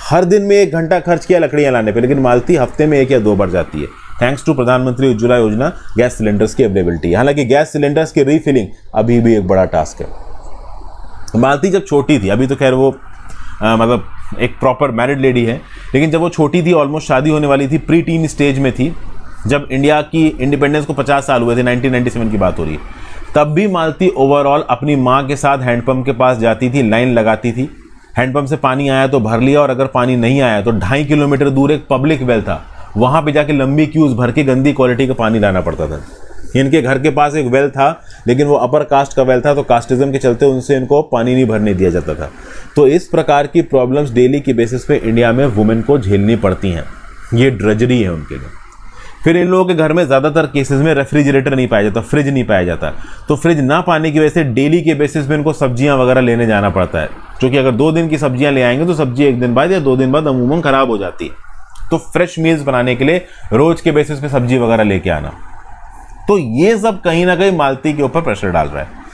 हर दिन में एक घंटा खर्च किया लकड़ियाँ लाने पे, लेकिन मालती हफ़्ते में एक या दो बार जाती है। Thanks to Pradhan Mantri Ujjwala Yojana gas cylinders की अवेलेबिलिटी हालाँकि गैस सिलेंडर्स की रीफिलिंग अभी भी एक बड़ा टास्क है। मालती जब छोटी थी अभी तो खैर वो आ, मतलब एक प्रॉपर मैरिड लेडी है लेकिन जब वो छोटी थी ऑलमोस्ट शादी होने वाली थी प्री टीन स्टेज में थी जब इंडिया की इंडिपेंडेंस को 50 साल हुए थे 1997 की बात हो रही है तब भी मालती ओवरऑल अपनी माँ के साथ हैंडपम्प के पास जाती थी लाइन लगाती थी। हैंडपम्प से पानी आया तो भर लिया और अगर पानी नहीं आया तो ढाई किलोमीटर दूर एक पब्लिक वेल था। वहाँ पे जाके लंबी क्यूज भर के गंदी क्वालिटी का पानी लाना पड़ता था। इनके घर के पास एक वेल था, लेकिन वो अपर कास्ट का वेल था तो कास्टिज्म के चलते उनसे इनको पानी नहीं भरने दिया जाता था। तो इस प्रकार की प्रॉब्लम्स डेली की बेसिस पे इंडिया में वुमेन को झेलनी पड़ती हैं। ये ड्रजरी है उनके लिए। फिर इन लोगों के घर में ज़्यादातर केसेस में रेफ्रिजरेटर नहीं पाया जाता फ्रिज नहीं पाया जाता। तो फ्रिज ना पाने की वजह से डेली के बेसिस पे इनको सब्ज़ियाँ वगैरह लेने जाना पड़ता है। क्योंकि अगर दो दिन की सब्ज़ियाँ ले आएँगे तो सब्ज़ी एक दिन बाद या दो दिन बाद अमूमन खराब हो जाती है। तो फ्रेश मील्स बनाने के लिए रोज के बेसिस पे सब्ज़ी वगैरह लेके आना। तो ये सब कहीं ना कहीं मालती के ऊपर प्रेशर डाल रहा है।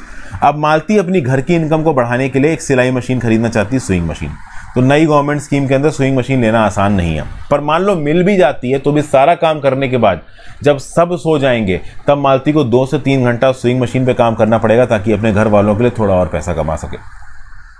अब मालती अपनी घर की इनकम को बढ़ाने के लिए एक सिलाई मशीन खरीदना चाहती है स्विंग मशीन तो नई गवर्नमेंट स्कीम के अंदर स्विंग मशीन लेना आसान नहीं है। पर मान लो मिल भी जाती है तो भी सारा काम करने के बाद जब सब सो जाएँगे, तब मालती को दो से तीन घंटा स्विंग मशीन पे काम करना पड़ेगा ताकि अपने घर वालों के लिए थोड़ा और पैसा कमा सके।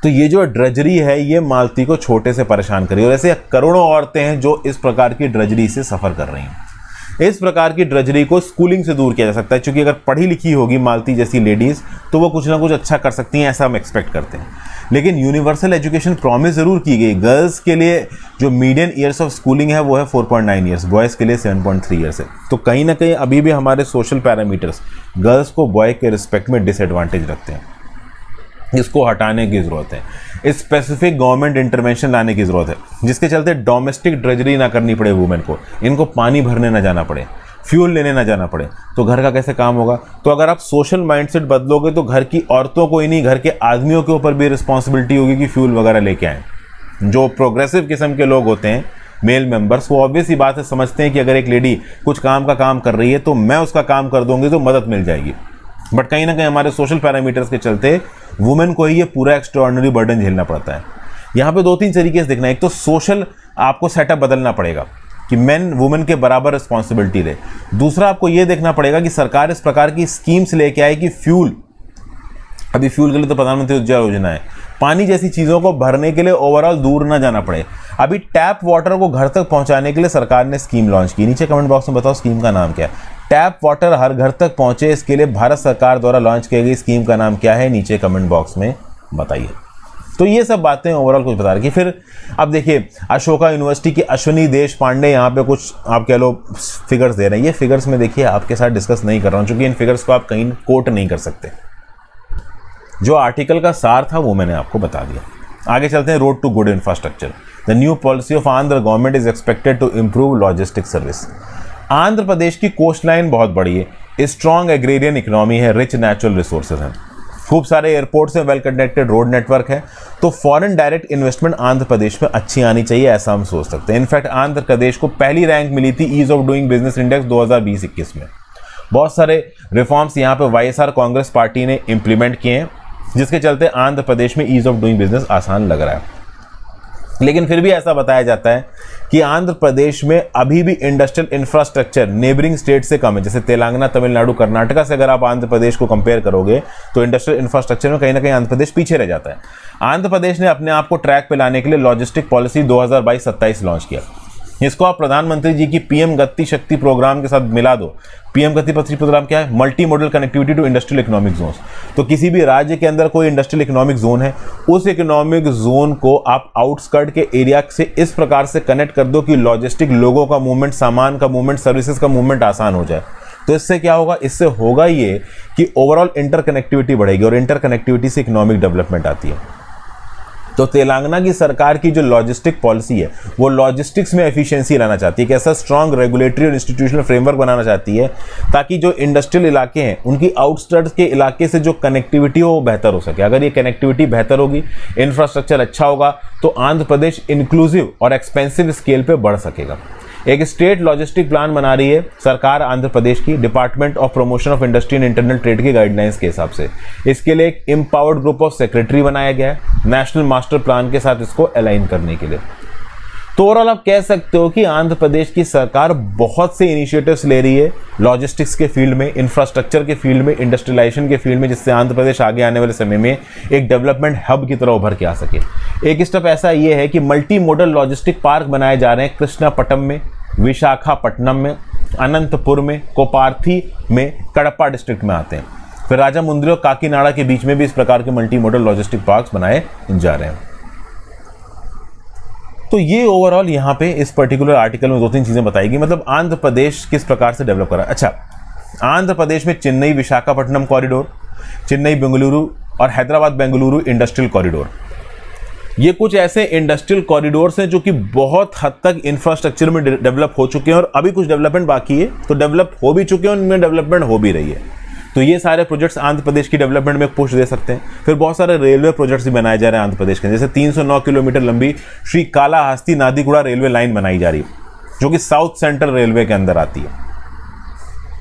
तो ये जो ड्रजरी है, ये मालती को छोटे से परेशान करी और ऐसे करोड़ों औरतें हैं जो इस प्रकार की ड्रजरी से सफ़र कर रही हैं। इस प्रकार की ड्रजरी को स्कूलिंग से दूर किया जा सकता है, क्योंकि अगर पढ़ी लिखी होगी मालती जैसी लेडीज़ तो वो कुछ ना कुछ अच्छा कर सकती हैं, ऐसा हम एक्सपेक्ट करते हैं। लेकिन यूनिवर्सल एजुकेशन प्रॉमिस ज़रूर की गई। गर्ल्स के लिए जो मीडियन ईयर्स ऑफ़ स्कूलिंग है, वो है 4.9 ईयर्स बॉयज़ के लिए 7.3 ईयर्स है। तो कहीं ना कहीं अभी भी हमारे सोशल पैरामीटर्स गर्ल्स को बॉय के रिस्पेक्ट में डिसएडवांटेज रखते हैं। इसको हटाने की ज़रूरत है। स्पेसिफिक गवर्नमेंट इंटरवेंशन लाने की ज़रूरत है। जिसके चलते डोमेस्टिक ड्रेजरी ना करनी पड़े वुमेन को। इनको पानी भरने ना जाना पड़े। फ्यूल लेने ना जाना पड़े। तो घर का कैसे काम होगा? तो अगर आप सोशल माइंडसेट बदलोगे तो घर की औरतों को ही नहीं, घर के आदमियों के ऊपर भी रिस्पॉन्सिबिलिटी होगी कि फ्यूल वगैरह लेके आए। जो प्रोग्रेसिव किस्म के लोग होते हैं मेल मेंबर्स वो ऑब्वियस ही बात है, समझते हैं कि अगर एक लेडी कुछ काम का काम कर रही है तो मैं उसका काम कर दूँगी तो मदद मिल जाएगी। बट कहीं ना कहीं हमारे सोशल पैरामीटर्स के चलते वुमेन को ही ये पूरा एक्स्ट्रॉर्डनरी बर्डन झेलना पड़ता है। यहाँ पे दो तीन तरीके से देखना है। एक तो सोशल आपको सेटअप बदलना पड़ेगा कि मेन वुमेन के बराबर रिस्पॉन्सिबिलिटी दे दूसरा आपको ये देखना पड़ेगा कि सरकार इस प्रकार की स्कीम्स लेके आए कि फ्यूल अभी फ्यूल के लिए तो प्रधानमंत्री उज्ज्वला योजना है। पानी जैसी चीज़ों को भरने के लिए ओवरऑल दूर ना जाना पड़े। अभी टैप वाटर को घर तक पहुँचाने के लिए सरकार ने स्कीम लॉन्च की। नीचे कमेंट बॉक्स में बताओ स्कीम का नाम क्या टैप वाटर हर घर तक पहुँचे, इसके लिए भारत सरकार द्वारा लॉन्च की गई स्कीम का नाम क्या है, नीचे कमेंट बॉक्स में बताइए। तो ये सब बातें ओवरऑल कुछ बता रही फिर अब देखिए, अशोका यूनिवर्सिटी के अश्विनी देश पांडे यहाँ पे कुछ आप कह लो फिगर्स दे रहे हैं। ये फिगर्स में देखिए, आपके साथ डिस्कस नहीं कर रहा हूँ क्योंकि इन फिगर्स को आप कहीं कोट नहीं कर सकते। जो आर्टिकल का सार था, वो मैंने आपको बता दिया। आगे चलते हैं road to good infrastructure the new policy of Andhra government is expected to improve logistic service Andhra Pradesh की कोस्ट लाइन बहुत बड़ी है। स्ट्रॉन्ग एग्रेरियन इकोनॉमी है रिच नेचुरल रिसोर्सेज हैं। खूब सारे एयरपोर्ट्स हैं वेल कनेक्टेड रोड नेटवर्क है। तो foreign direct investment Andhra Pradesh में अच्छी आनी चाहिए, ऐसा हम सोच सकते हैं। इनफैक्ट आंध्र प्रदेश को पहली रैंक मिली थी ease of doing business index 2020-21 में। बहुत सारे रिफॉर्म्स यहाँ पे वाई कांग्रेस पार्टी ने इम्प्लीमेंट किए हैं, जिसके चलते आंध्र प्रदेश में ईज ऑफ़ डूइंग बिज़नेस आसान लग रहा है। लेकिन फिर भी ऐसा बताया जाता है कि आंध्र प्रदेश में अभी भी इंडस्ट्रियल इंफ्रास्ट्रक्चर नेबरिंग स्टेट से कम है। जैसे तेलंगाना, तमिलनाडु, कर्नाटका से अगर आप आंध्र प्रदेश को कंपेयर करोगे तो इंडस्ट्रियल इंफ्रास्ट्रक्चर में कहीं ना कहीं आंध्र प्रदेश पीछे रह जाता है। आंध्र प्रदेश ने अपने आप को ट्रैक पर लाने के लिए लॉजिस्टिक पॉलिसी दो हज़ार लॉन्च किया। इसको आप प्रधानमंत्री जी की पीएम गति शक्ति प्रोग्राम के साथ मिला दो। पीएम गति पत्री प्रोग्राम क्या है? Multimodal connectivity to industrial economic zone तो किसी भी राज्य के अंदर कोई इंडस्ट्रियल इकोनॉमिक जोन है, उस इकोनॉमिक जोन को आप आउटस्कर्ट के एरिया से इस प्रकार से कनेक्ट कर दो कि लॉजिस्टिक लोगों का मूवमेंट सामान का मूवमेंट सर्विसेज़ का मूवमेंट आसान हो जाए। तो इससे क्या होगा? इससे होगा ये कि ओवरऑल इंटर कनेक्टिविटी बढ़ेगी और इंटर कनेक्टिविटी से इकोनॉमिक डेवलपमेंट आती है। तो तेलंगाना की सरकार की जो लॉजिस्टिक पॉलिसी है, वो लॉजिस्टिक्स में एफिशिएंसी लाना चाहती है एक ऐसा स्ट्रांग रेगुलेटरी और इंस्टीट्यूशनल फ्रेमवर्क बनाना चाहती है, ताकि जो इंडस्ट्रियल इलाके हैं, उनकी आउटस्टर्ट के इलाके से जो कनेक्टिविटी हो, वो बेहतर हो सके। अगर ये कनेक्टिविटी बेहतर होगी इंफ्रास्ट्रक्चर अच्छा होगा तो आंध्र प्रदेश इंक्लूसिव और एक्सपेंसिव स्केल पर बढ़ सकेगा। एक स्टेट लॉजिस्टिक प्लान बना रही है सरकार आंध्र प्रदेश की department of promotion of industry and internal trade की गाइडलाइंस के हिसाब से। इसके लिए एक इम्पावर्ड ग्रुप ऑफ़ सेक्रेटरी बनाया गया है नेशनल मास्टर प्लान के साथ इसको अलाइन करने के लिए। तो ओवरऑल आप कह सकते हो कि आंध्र प्रदेश की सरकार बहुत से इनिशिएटिव्स ले रही है लॉजिस्टिक्स के फ़ील्ड में इंफ्रास्ट्रक्चर के फ़ील्ड में इंडस्ट्रियलाइजेशन के फ़ील्ड में, जिससे आंध्र प्रदेश आगे आने वाले समय में एक डेवलपमेंट हब की तरह उभर के आ सके। एक स्टेप ऐसा ये है कि मल्टी मॉडल लॉजिस्टिक पार्क बनाए जा रहे हैं कृष्णापट्टम में, विशाखापट्टनम में, अनंतपुर में, कोपार्थी में, कड़प्पा डिस्ट्रिक्ट में आते हैं। फिर राजा मुंद्री और काकीनाड़ा के बीच में भी इस प्रकार के मल्टी मॉडल लॉजिस्टिक पार्क बनाए जा रहे हैं। तो ये ओवरऑल यहाँ पे इस पर्टिकुलर आर्टिकल में दो तीन चीज़ें बताएगी। मतलब आंध्र प्रदेश किस प्रकार से डेवलप कर? अच्छा आंध्र प्रदेश में चेन्नई विशाखापट्टनम कॉरिडोर चेन्नई बेंगलुरु और हैदराबाद बेंगलुरु इंडस्ट्रियल कॉरिडोर ये कुछ ऐसे इंडस्ट्रियल कॉरिडोर्स हैं जो कि बहुत हद तक इंफ्रास्ट्रक्चर में डेवलप हो चुके हैं और अभी कुछ डेवलपमेंट बाकी है। तो डेवलप हो भी चुके हैं उनमें डेवलपमेंट हो भी रही है। तो ये सारे प्रोजेक्ट्स आंध्र प्रदेश की डेवलपमेंट में पुश दे सकते हैं। फिर बहुत सारे रेलवे प्रोजेक्ट्स भी बनाए जा रहे हैं आंध्र प्रदेश के। जैसे 309 किलोमीटर लंबी श्री काला हस्ती नादीगुड़ा रेलवे लाइन बनाई जा रही है, जो कि साउथ सेंट्रल रेलवे के अंदर आती है।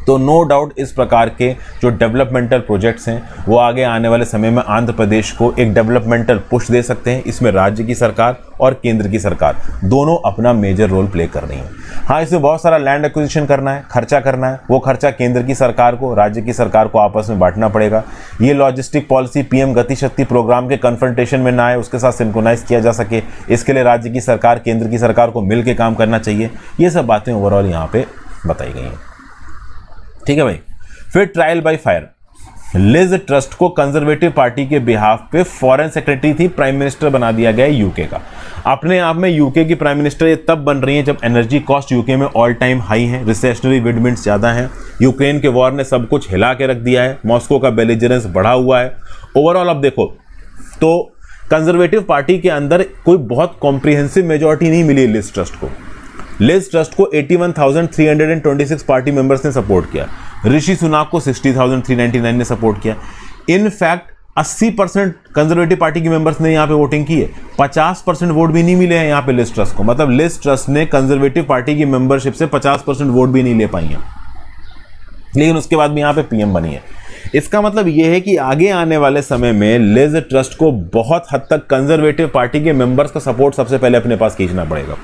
तो नो डाउट इस प्रकार के जो डेवलपमेंटल प्रोजेक्ट्स हैं, वो आगे आने वाले समय में आंध्र प्रदेश को एक डेवलपमेंटल पुश दे सकते हैं, इसमें राज्य की सरकार और केंद्र की सरकार, दोनों अपना मेजर रोल प्ले कर रही हैं। हाँ इसमें बहुत सारा लैंड एक्विजिशन करना है, खर्चा करना है, वो खर्चा केंद्र की सरकार को, राज्य की सरकार को आपस में बांटना पड़ेगा। ये लॉजिस्टिक पॉलिसी पीएम गति शक्ति प्रोग्राम के कन्फ्रंटेशन में ना आए, उसके साथ सिंक्रोनाइज किया जा सके। इसके लिए राज्य की सरकार, केंद्र की सरकार को मिल काम करना चाहिए। ये सब बातें ओवरऑल यहाँ पर बताई गई हैं। ठीक है भाई? फिर trial by fire Liz Truss को कंजर्वेटिव पार्टी के बिहाफ पे फॉरेन सेक्रेटरी थी प्राइम मिनिस्टर बना दिया गया यूके का. अपने आप में यूके की प्राइम मिनिस्टर ये तब बन रही है जब एनर्जी कॉस्ट यूके में ऑल टाइम हाई है रिसेशनरी विडमिंट्स ज़्यादा हैं. यूक्रेन के वॉर ने सब कुछ हिला के रख दिया है मॉस्को का बेलिजरेंस बढ़ा हुआ है. ओवरऑल अब देखो तो कंजर्वेटिव पार्टी के अंदर कोई बहुत कॉम्प्रिहेंसिव मेजोरिटी नहीं मिली लिज ट्रस्ट को. लिज ट्रस्ट को 81,326 पार्टी मेंबर्स ने सपोर्ट किया। ऋषि सुनाक को 60,399 ने सपोर्ट किया। In fact 80 percent Conservative party के मेंबर्स ने यहाँ पे वोटिंग की है। 50 परसेंट वोट भी नहीं मिले हैं यहाँ पे लिस्ट ट्रस्ट को। मतलब लिस्ट ट्रस्ट ने कंजर्वेटिव पार्टी की मेंबरशिप से 50 परसेंट वोट भी नहीं ले पाई है। लेकिन उसके बाद भी यहाँ पे पीएम बनी है। इसका मतलब यह है कि आगे आने वाले समय में लिज ट्रस्ट को बहुत हद तक कंजर्वेटिव पार्टी के मेंबर्स का सपोर्ट सबसे पहले अपने पास खींचना पड़ेगा।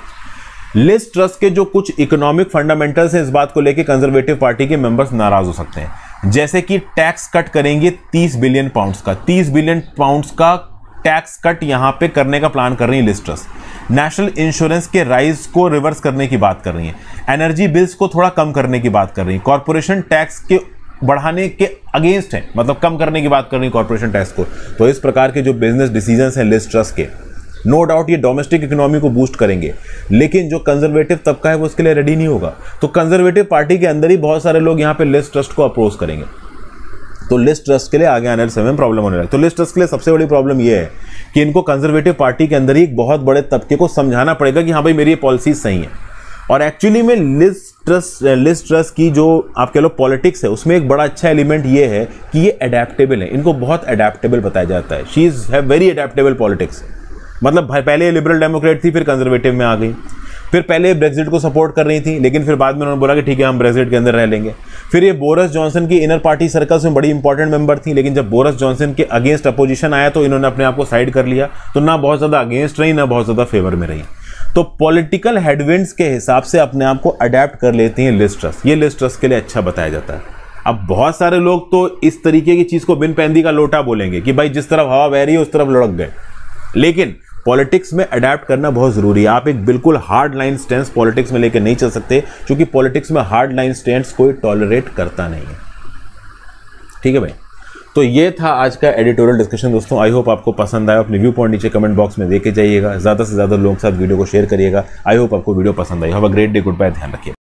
लिस्ट ट्रस्ट के जो कुछ इकोनॉमिक फंडामेंटल्स हैं इस बात को लेकर कंजर्वेटिव पार्टी के मेंबर्स नाराज़ हो सकते हैं। जैसे कि टैक्स कट करेंगे 30 बिलियन पाउंड्स का। 30 बिलियन पाउंड्स का टैक्स कट यहाँ पे करने का प्लान कर रही है लिस्ट ट्रस्ट। नेशनल इंश्योरेंस के राइज को रिवर्स करने की बात कर रही है। एनर्जी बिल्स को थोड़ा कम करने की बात कर रही है। कॉरपोरेशन टैक्स के बढ़ाने के अगेंस्ट हैं मतलब कम करने की बात कर रही है कॉरपोरेशन टैक्स को। तो इस प्रकार के जो बिज़नेस डिसीज़न हैं लिस्ट ट्रस्ट के नो डाउट ये डोमेस्टिक इकोनॉमी को बूस्ट करेंगे। लेकिन जो कंजर्वेटिव तबका है, वो उसके लिए रेडी नहीं होगा। तो कंजर्वेटिव पार्टी के अंदर ही बहुत सारे लोग यहाँ पे लिस्ट ट्रस्ट को अप्रोच करेंगे। तो लिस्ट ट्रस्ट के लिए आगे आने समय में प्रॉब्लम होने लगे। तो लिस्ट ट्रस्ट के लिए सबसे बड़ी प्रॉब्लम ये है कि इनको कंजर्वेटिव पार्टी के अंदर ही एक बहुत बड़े तबके को समझाना पड़ेगा कि हाँ भाई, मेरी ये पॉलिसीज़ सही है। और एक्चुअली में लिस्ट ट्रस्ट लिस्ट ट्रस्ट की जो आप कह लो पॉलिटिक्स है, उसमें एक बड़ा अच्छा एलिमेंट ये है कि ये अडेप्टेबल है। इनको बहुत अडेप्टेबल बताया जाता है। She is have very adaptable politics मतलब पहले लिबरल डेमोक्रेट थी, फिर कंजर्वेटिव में आ गई। फिर पहले ब्रेग्जिट को सपोर्ट कर रही थी, लेकिन फिर बाद में उन्होंने बोला कि ठीक है, हम ब्रेग्जिट के अंदर रह लेंगे। फिर ये बोरस जॉनसन की इनर पार्टी सर्कल्स में बड़ी इंपॉर्टेंट मेंबर थी, लेकिन जब बोरस जॉनसन के अगेंस्ट अपोजिशन आया तो इन्होंने अपने आप को साइड कर लिया। तो ना बहुत ज़्यादा अगेंस्ट रही, ना बहुत ज़्यादा फेवर में रही। तो पॉलिटिकल हेडविंड्स के हिसाब से अपने आप को अडेप्ट कर लेती हैं लिस्ट ट्रस्ट ये लिस्ट ट्रस्ट के लिए अच्छा बताया जाता है। अब बहुत सारे लोग तो इस तरीके की चीज़ को बिन पैंदी का लोटा बोलेंगे कि भाई जिस तरफ़ हवा बह रही है, उस तरफ़ लुढ़क गए। लेकिन पॉलिटिक्स में अडेप्ट करना बहुत ज़रूरी है। आप एक बिल्कुल हार्ड लाइन स्टैंड पॉलिटिक्स में लेकर नहीं चल सकते, क्योंकि पॉलिटिक्स में हार्ड लाइन स्टैंड कोई टॉलरेट करता नहीं है। ठीक है भाई? तो ये था आज का एडिटोरियल डिस्कशन दोस्तों। आई होप आपको पसंद आया। अपने व्यू पॉइंट नीचे कमेंट बॉक्स में देखे जाइएगा। ज़्यादा से ज़्यादा लोगों के साथ वीडियो को शेयर करिएगा। आई होप आपको वीडियो पसंद आई। Have a great day. Goodbye. ध्यान रखिए।